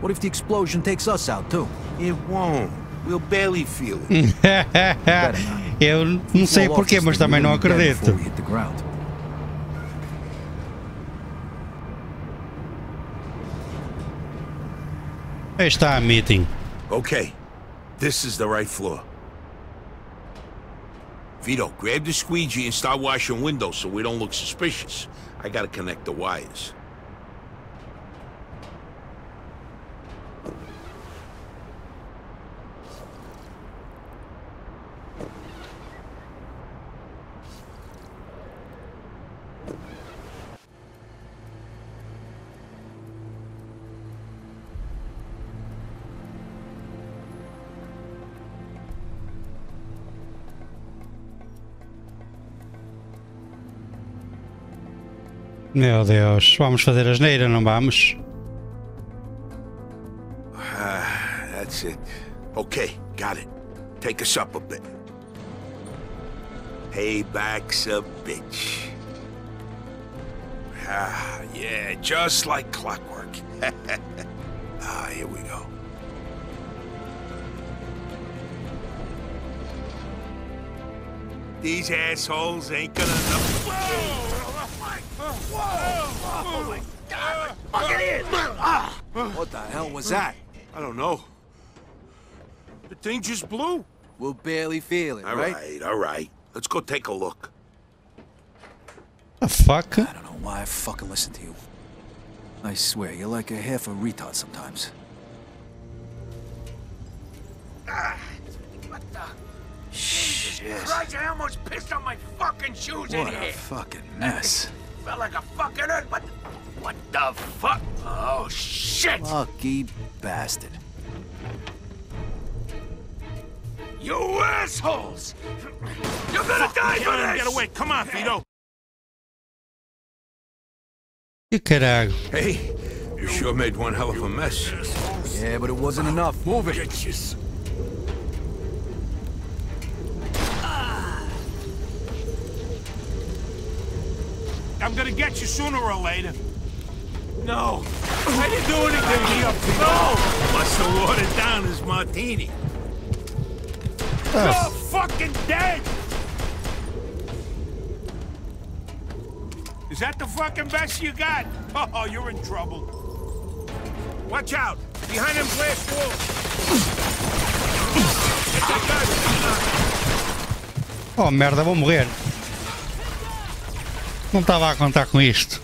What if the explosion takes us out, too?
It won't. We'll barely feel it. [laughs]
Eu não sei porquê, mas também não acredito.
Before we hit the ground.
Aí está a meeting.
Okay, this is the right floor. Vito, grab the squeegee and start washing windows so we don't look suspicious. I gotta connect the wires.
Meu Deus, vamos fazer asneira, não vamos?
Ah, that's it. Okay, got it. Take us up a bit. Payback's a bitch. Ah, yeah, just like clockwork. [laughs] ah, here we go. These assholes ain't gonna.
Oh my god! Fucking in!
What the hell was that?
I don't know. The thing just blew.
We'll barely feel it,
All
right?
right, all right. Let's go take a look.
The fuck?
I don't know why I fucking listen to you. I swear, you're like a half a retard sometimes. Ah, what the?
Shit. Christ, I almost pissed on my fucking shoes in here.
What a fucking mess.
Felt like a fucking earth, but what the fuck? Oh, shit!
Lucky bastard.
You assholes! You're gonna die for this! Get away! Come on, Vito!
Que caralho.
Uh, hey, you sure made one hell of a mess.
Yeah, but it wasn't enough. Move it.
I'm gonna get you sooner or later. No! I didn't do anything! No! Must have watered down his martini. You're fucking dead! Is that the fucking best you got? Oh, you're in trouble. Watch out! Behind them glass walls!
Oh merda, vou morrer. Não estava a contar com isto.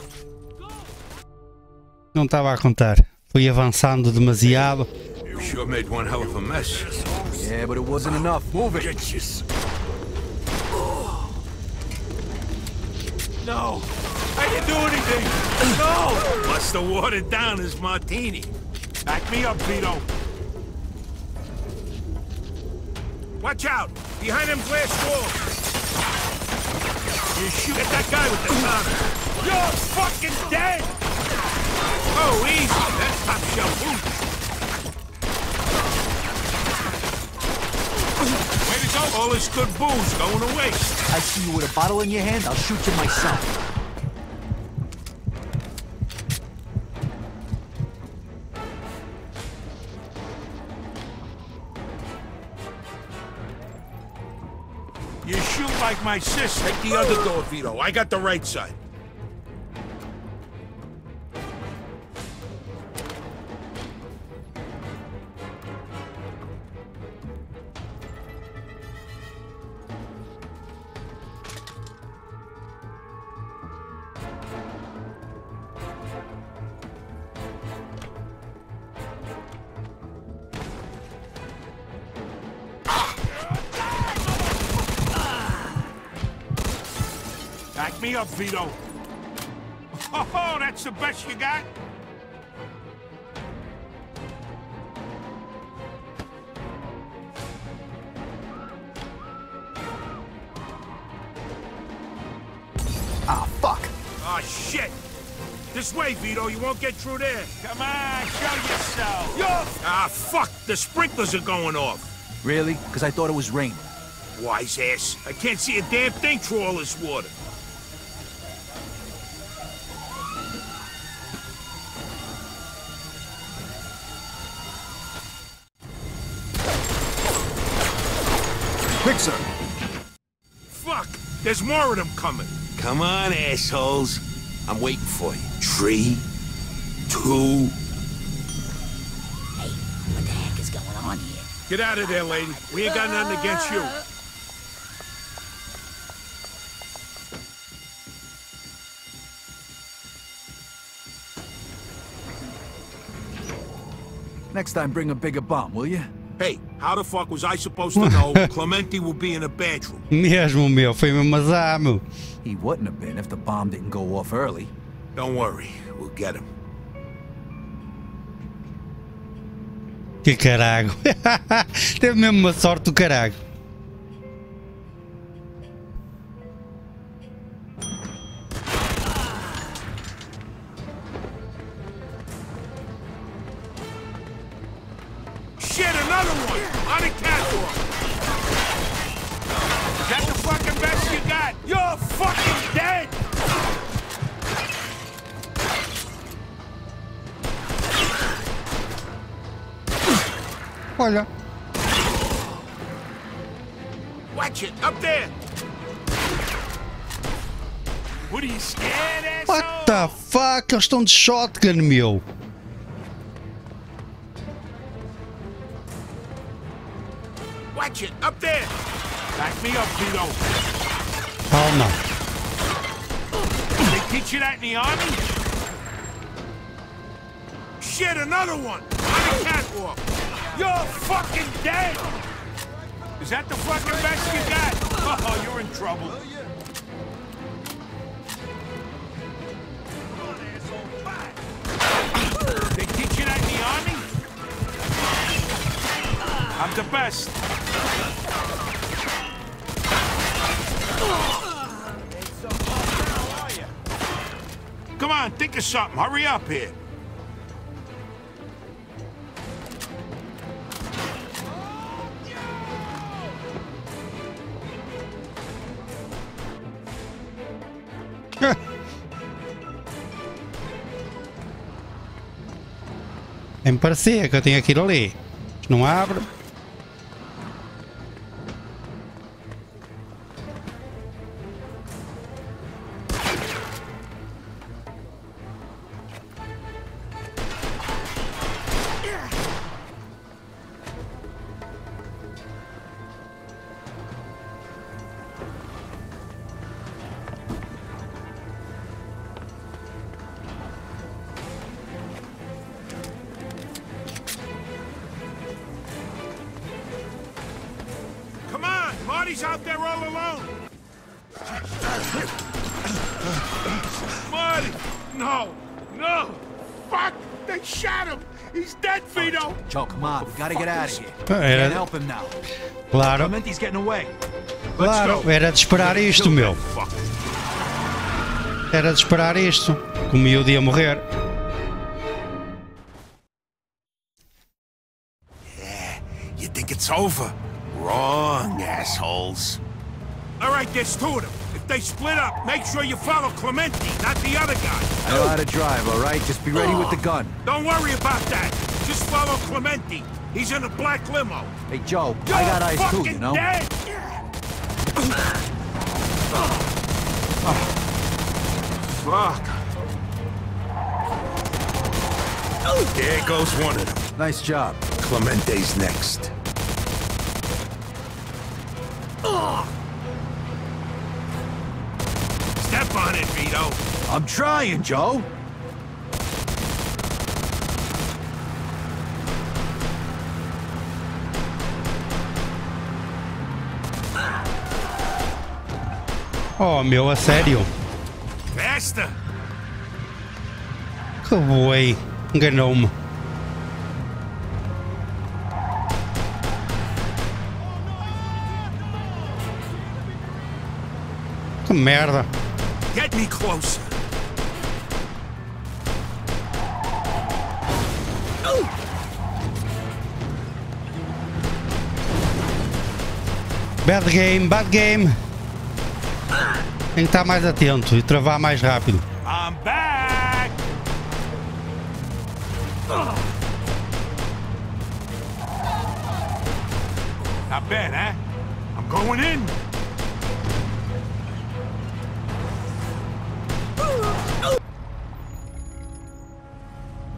Não estava a contar. Fui avançando demasiado.
You sure made one hell of a mess.
Yeah, but it wasn't enough. Move it.
No! I didn't do anything! No! Must have watered down his martini. Back me up, Vito. Watch out! Behind them glass! You shoot at that guy with the gun! You're fucking dead! Oh, easy! That's top shelf booze! Way to go! All this good booze going to waste!
I see you with a bottle in your hand, I'll shoot you myself.
Like my sis. Take the other door, Vito. I got the right side. Back me. Oh, that's the best you got?
Ah, fuck.
Oh, shit. This way, Vito. You won't get through there. Come on, show yourself. Yo! Ah, fuck. The sprinklers are going off.
Really? Because I thought it was rain.
Wise ass. I can't see a damn thing through all this water. There's more of them coming. Come on, assholes. I'm waiting for you. Three, two.
Hey, What the heck is going on here?
Get out of there, lady. We ain't got nothing against you.
Next time, bring a bigger bomb, will you?
Hey, how the fuck was I supposed to know [laughs] Clemente would be in a bedroom?
Mesmo, meu. Foi mesmo azar, meu.
He wouldn't have been if the bomb didn't go off early.
Don't worry, we'll get him.
Que caralho. [laughs] Teve mesmo uma sorte do caralho. Olha.
Watch it, up there! What are you scared, asshole?
What the fuck? Eles estão de shotgun, meu.
Watch it, up there! Back me up, Vito.
Calma.
They teach you that in the army? Shit, another one! On the catwalk! You're fucking dead! Is that the fucking best you got? Oh, you're in trouble. They teach you that in the army? I'm the best. Come on, think of something. Hurry up here.
Nem parecia que eu tinha ir ali. Não abre. Era-
him now.
Claro.
Clementi's getting away.
Claro, era de esperar isto, meu. Era de esperar isto. Que o miúdo ia morrer.
You think it's over? Wrong, assholes. All right, there's two of them. If they split up, make sure you follow Clementi, not the other guy.
I know how to drive, all right? Just be ready with the gun.
Don't worry about that. Follow Clemente. He's in a black limo.
Hey, Joe,
You're
I got eyes too, you know?
dead! Fuck. There goes one of them.
Nice job.
Clemente's next. Step on it, Vito.
I'm trying, Joe.
Oh, meu, a sério.
Faster.
Que boi. Enganou-me. Que merda.
Get me closer.
Bad game, bad game. Tem que estar mais atento e travar mais rápido.
I'm back. Not bad, huh? I'm going in.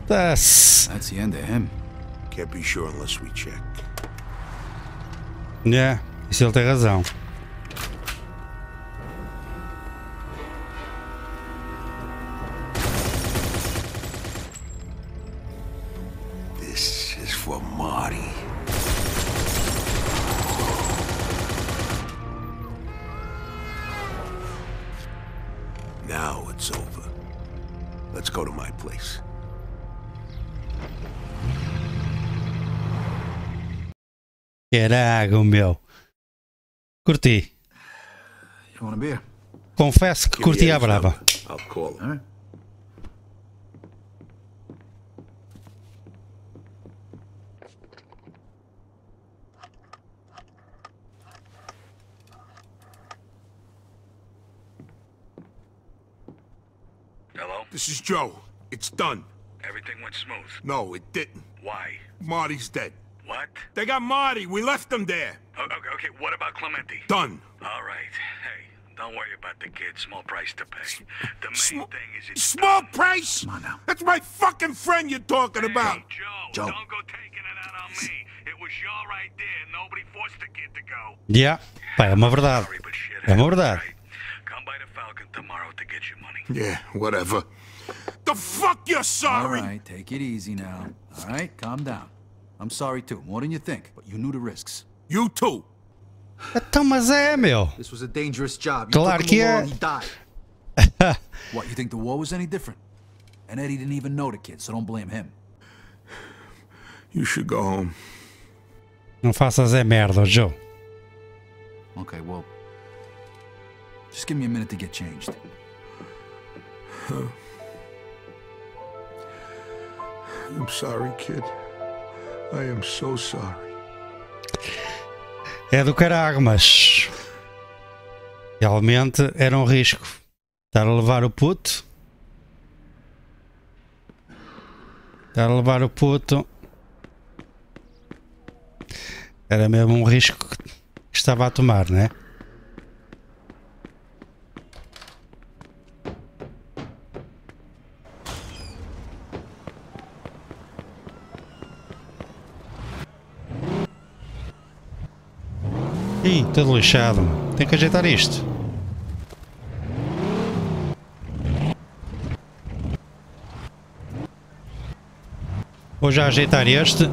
That's...
That's the end of him.
Can't be sure unless we check.
Yeah, isso ele tem razão. Caraca, meu. Curti.
You want a beer?
Confesso que curti a brava.
Hello?
This is Joe. It's done.
Everything went smooth.
No, it didn't.
Why?
Marty's dead.
What?
They got Marty. We left them there.
Okay, okay, what about Clemente?
Done.
All right. Hey, Don't worry about the kid. Small price to pay. The main thing is it's
Small price? Come on now. That's my fucking friend you're talking about.
Joe. Joe, Don't go taking it out on me. It was y'all right there. Nobody forced the kid to go.
Yeah, pá, é uma verdade. É uma verdade.
Come by the Falcon tomorrow to get your money.
Yeah, whatever. The fuck you're sorry?
All right, take it easy now. All right, calm down. I'm sorry too, more than you think, but you knew the risks.
You too.
Então, mas é, meu.
This was a dangerous job. You
Claro
took
que
him
é.
along, he died. [laughs] what, you think the war was any different? And Eddie didn't even know the kid, so don't blame him.
You should go home.
Não faças é merda, Joe.
Okay, well, just give me a minute to get changed.
I'm sorry, kid. I am so sorry.
É do caralho, mas. Realmente era um risco. Estar a levar o puto. Estar a levar o puto. Era mesmo um risco que estava a tomar, né? Ih, tudo lixado. Tem que ajeitar isto. Vou já ajeitar este.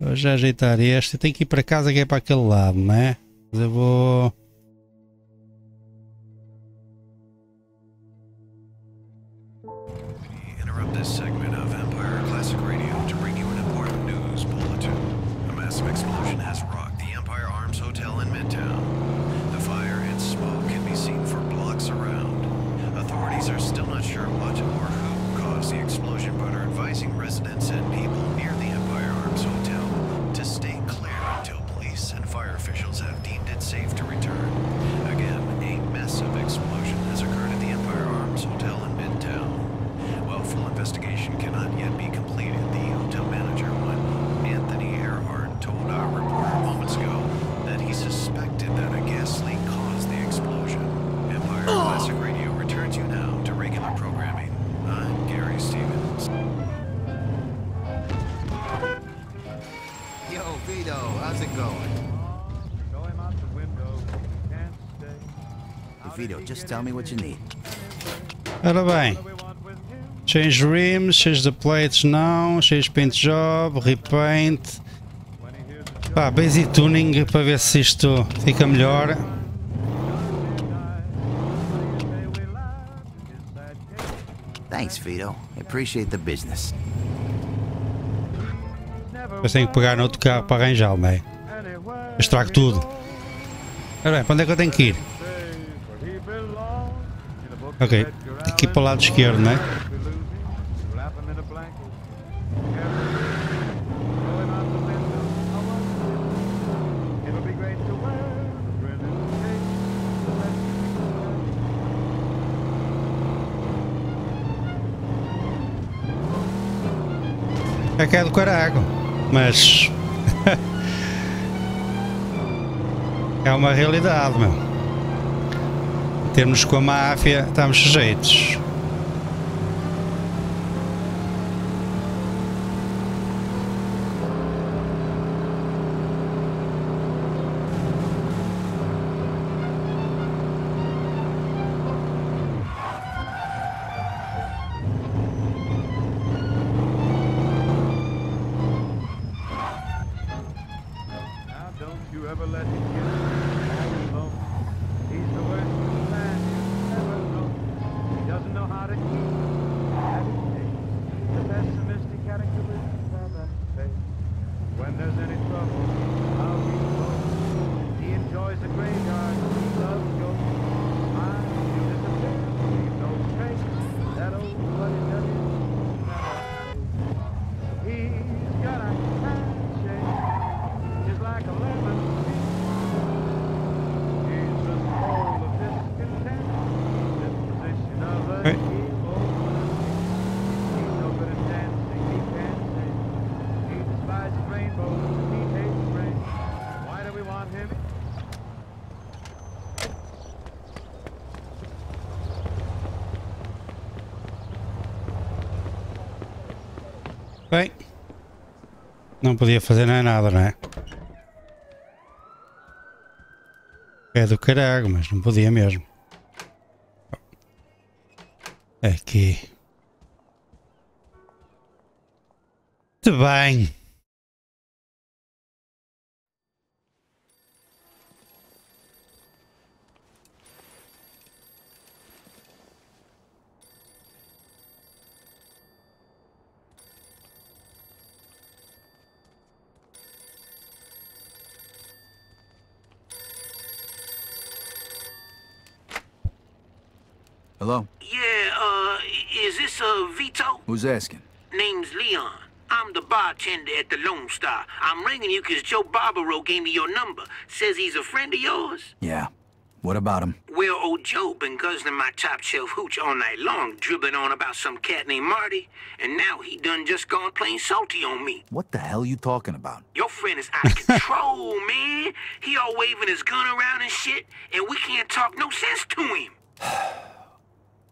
Vou já ajeitar este. Tem que ir para casa que é para aquele lado, não é? Mas eu vou. Change rims, change the plates não, change paint job, repaint. Pá, basic tuning para ver se isto fica melhor.
Thanks, Vito. Appreciate the business.
Depois tenho que pegar no outro carro para arranjá-lo, não é? Eu Estrago tudo. Ora bem, para onde é que eu tenho que ir? Ok, ir para o lado esquerdo, não é? É é do caralho, mas [laughs] é uma realidade, meu. Termos com a máfia, estamos sujeitos.
Não podia fazer nem nada, não é? É do caralho, mas não podia mesmo. Aqui. Muito bem.
Hello?
Yeah, uh, is this, uh, Vito?
Who's asking?
Name's Leon. I'm the bartender at the Lone Star. I'm ringing you 'cause Joe Barbaro gave me your number. Says he's a friend of yours.
Yeah. What about him?
Well, old Joe been guzzling my top shelf hooch all night long, dribbling on about some cat named Marty, and now he done just gone plain salty on me.
What the hell you talking about?
Your friend is out of control, man. He all waving his gun around and shit, and we can't talk no sense to him.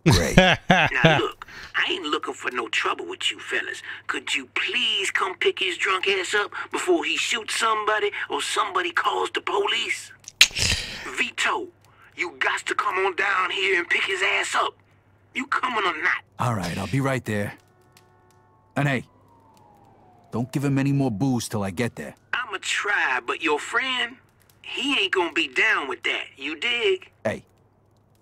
Great.
now [laughs] look, I ain't looking for no trouble with you fellas. Could you please come pick his drunk ass up before he shoots somebody or somebody calls the police? Vito, you got to come on down here and pick his ass up. You coming or not?
All right, I'll be right there. And hey, don't give him any more booze till I get there.
I'ma try, but your friend, he ain't gonna be down with that. You dig?
Hey,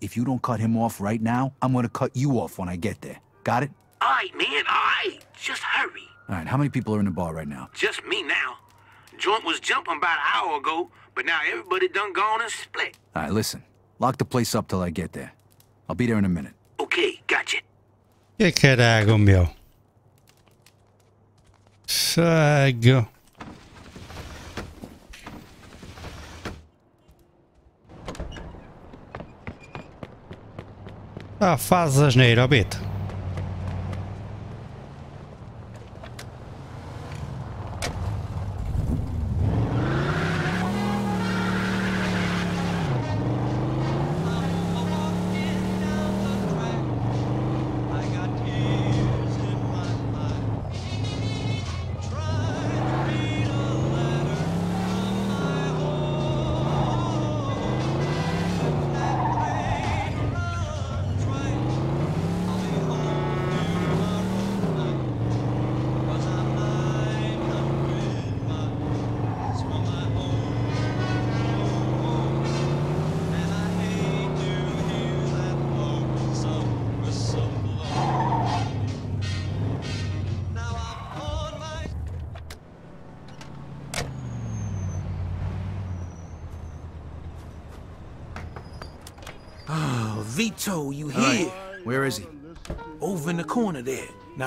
if you don't cut him off right now, I'm gonna cut you off when I get there. Got it?
All right, man, all right. Just hurry.
All right, how many people are in the bar right now?
Just me now. Joint was jumping about an hour ago, but now everybody done gone and split.
All right, listen. Lock the place up till I get there. I'll be there in a minute.
Okay, gotcha.
Que caralho, meu. Cego. Ah, faz asneira, ó Beto.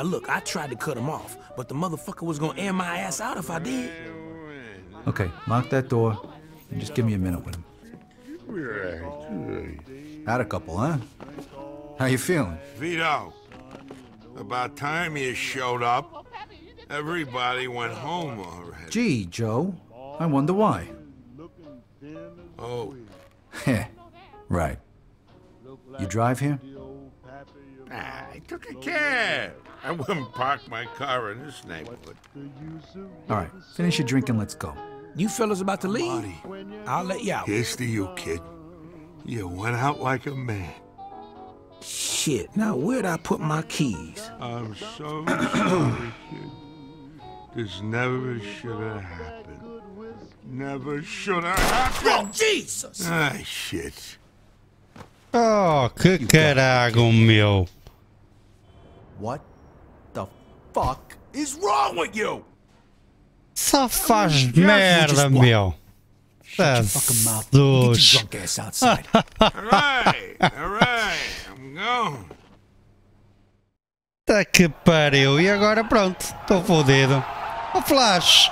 Now look, I tried to cut him off, but the motherfucker was gonna air my ass out if I did.
Okay, lock that door and just give me a minute with him. Had a couple, huh? How you feeling?
Vito, about time you showed up. Everybody went home already.
Gee, Joe, I wonder why.
Oh,
Heh, [laughs] right. You drive here?
I took a cab. I wouldn't park my car in this neighborhood.
All right, finish your drink and let's go.
You fellas about to leave? I'll let you out.
Here's to you, kid. You went out like a man.
Shit, now where'd I put my keys?
I'm so [coughs] sorry, kid. This never should have happened. Never should have happened.
Oh, Jesus!
Ah, shit.
Oh, que caralho, meu.
What the fuck is wrong with you?
Só faz merda, meu.
Jesus.
Tá, [laughs] tá que pariu. E agora pronto, estou fodido. O oh, Flash.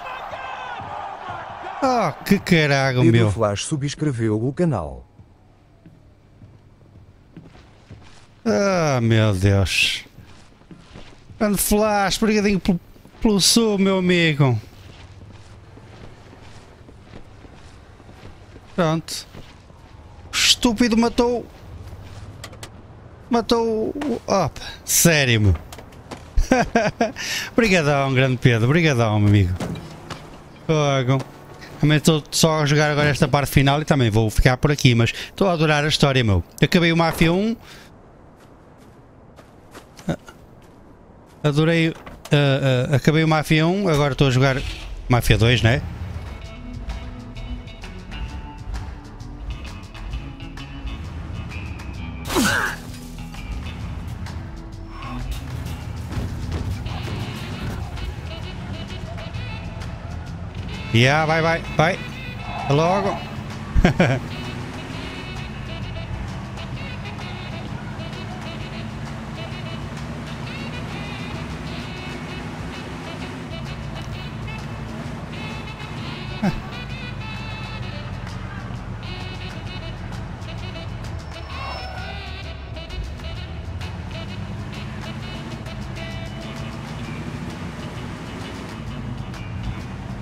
Oh, que caralho, meu.
O Flash subscreveu o canal.
Ah, meu Deus. Grande Flash, obrigadinho pelo, pelo sul, meu amigo. Pronto. O estúpido matou... Matou... op, sério, meu. [laughs] Obrigadão, grande Pedro. Obrigadão, meu amigo. Fogo. Também estou só a jogar agora esta parte final e também vou ficar por aqui, mas estou a adorar a história, meu. Acabei o Mafia 1... Ah. Adorei. Uh, uh, acabei o Mafia 1, agora estou a jogar Mafia 2, né? [laughs] Yeah, vai, vai, vai. Logo. [laughs]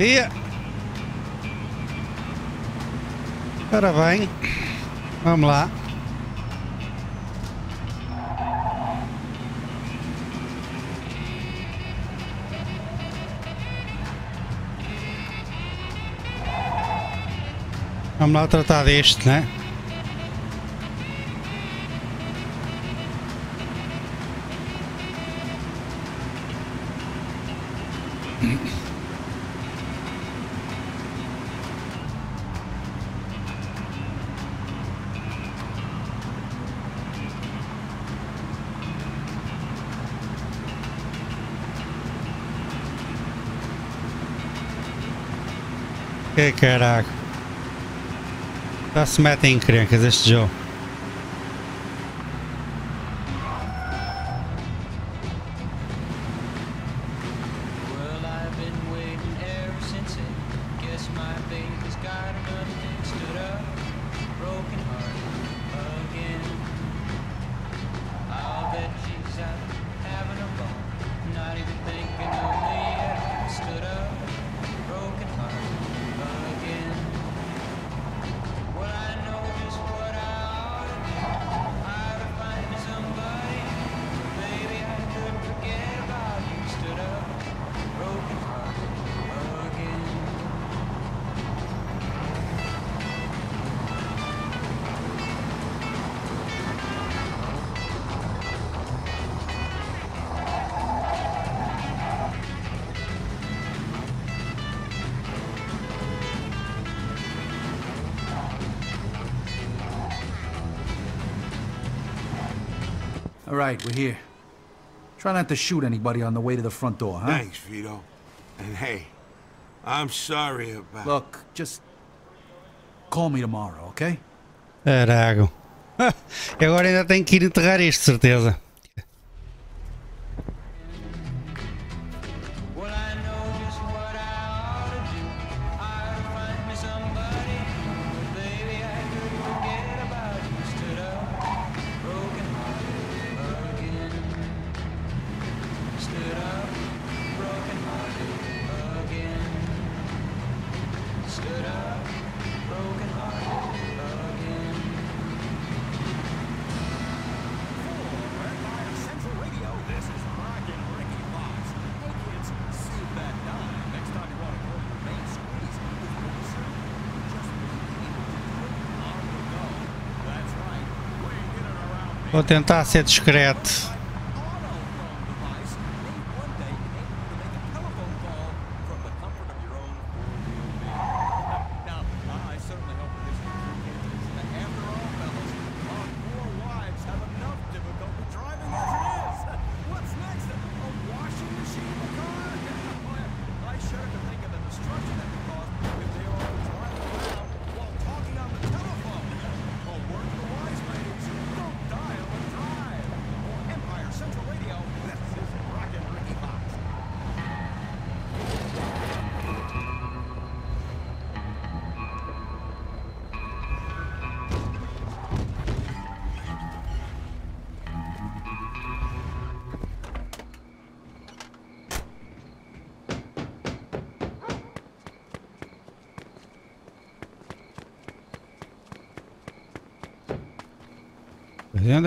E... para bem, vamos lá. Vamos lá tratar deste, né? Caraca. Tá se metem em crencas este jogo.
We're here. Try not to shoot anybody on the way to the front door, huh?
Thanks, Vito. And hey, I'm sorry about...
Look, just call me tomorrow, okay?
Arago. [laughs] e agora ainda tenho que ir enterrar este, certeza. Vou tentar ser discreto.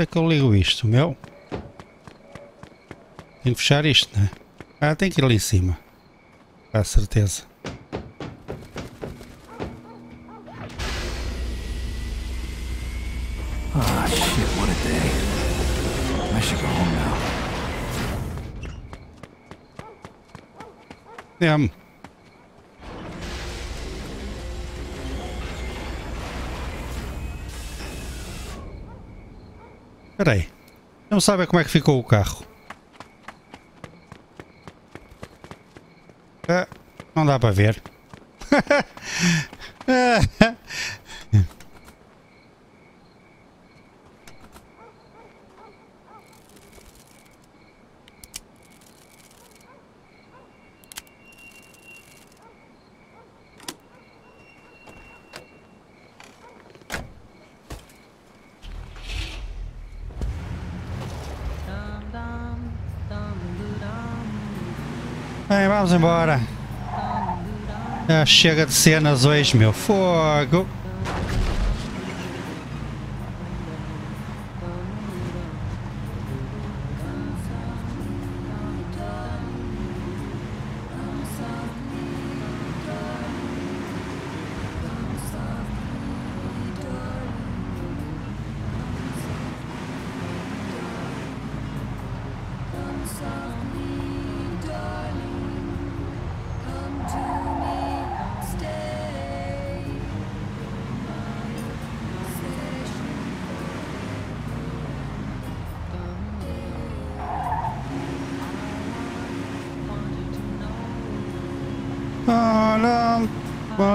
onde é que eu ligo isto? Meu?
Tenho que fechar isto, né? Ah, tem que ir lá em cima. Com certeza.
Ah, shit, what a day. I should go home now.
Damn. Não sabe como é que ficou o carro. Ah, não dá para ver. Embora. Ah, chega de cenas hoje, meu fogo.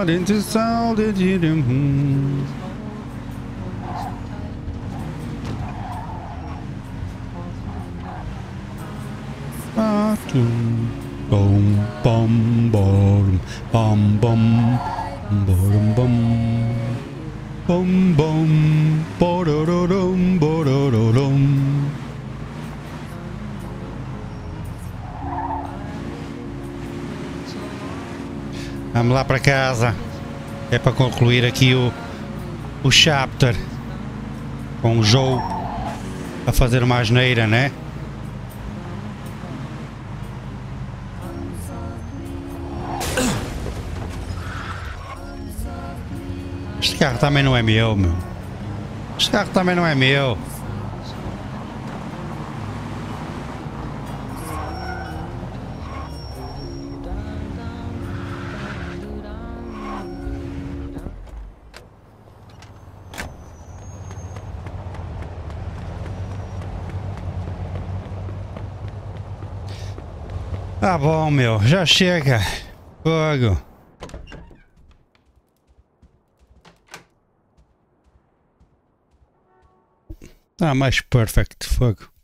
not to sound it in the moon. Boom, boom, boom, boom, boom, boom, boom. Boom, boom, boom, boom, boom, boom. Vamos lá para casa. É para concluir aqui o, o chapter com o Joe a fazer uma asneira, né? Este carro também não é meu, meu. Este carro também não é meu. Tá bom, meu. Já chega. Fogo. Tá mais perfect. Fogo.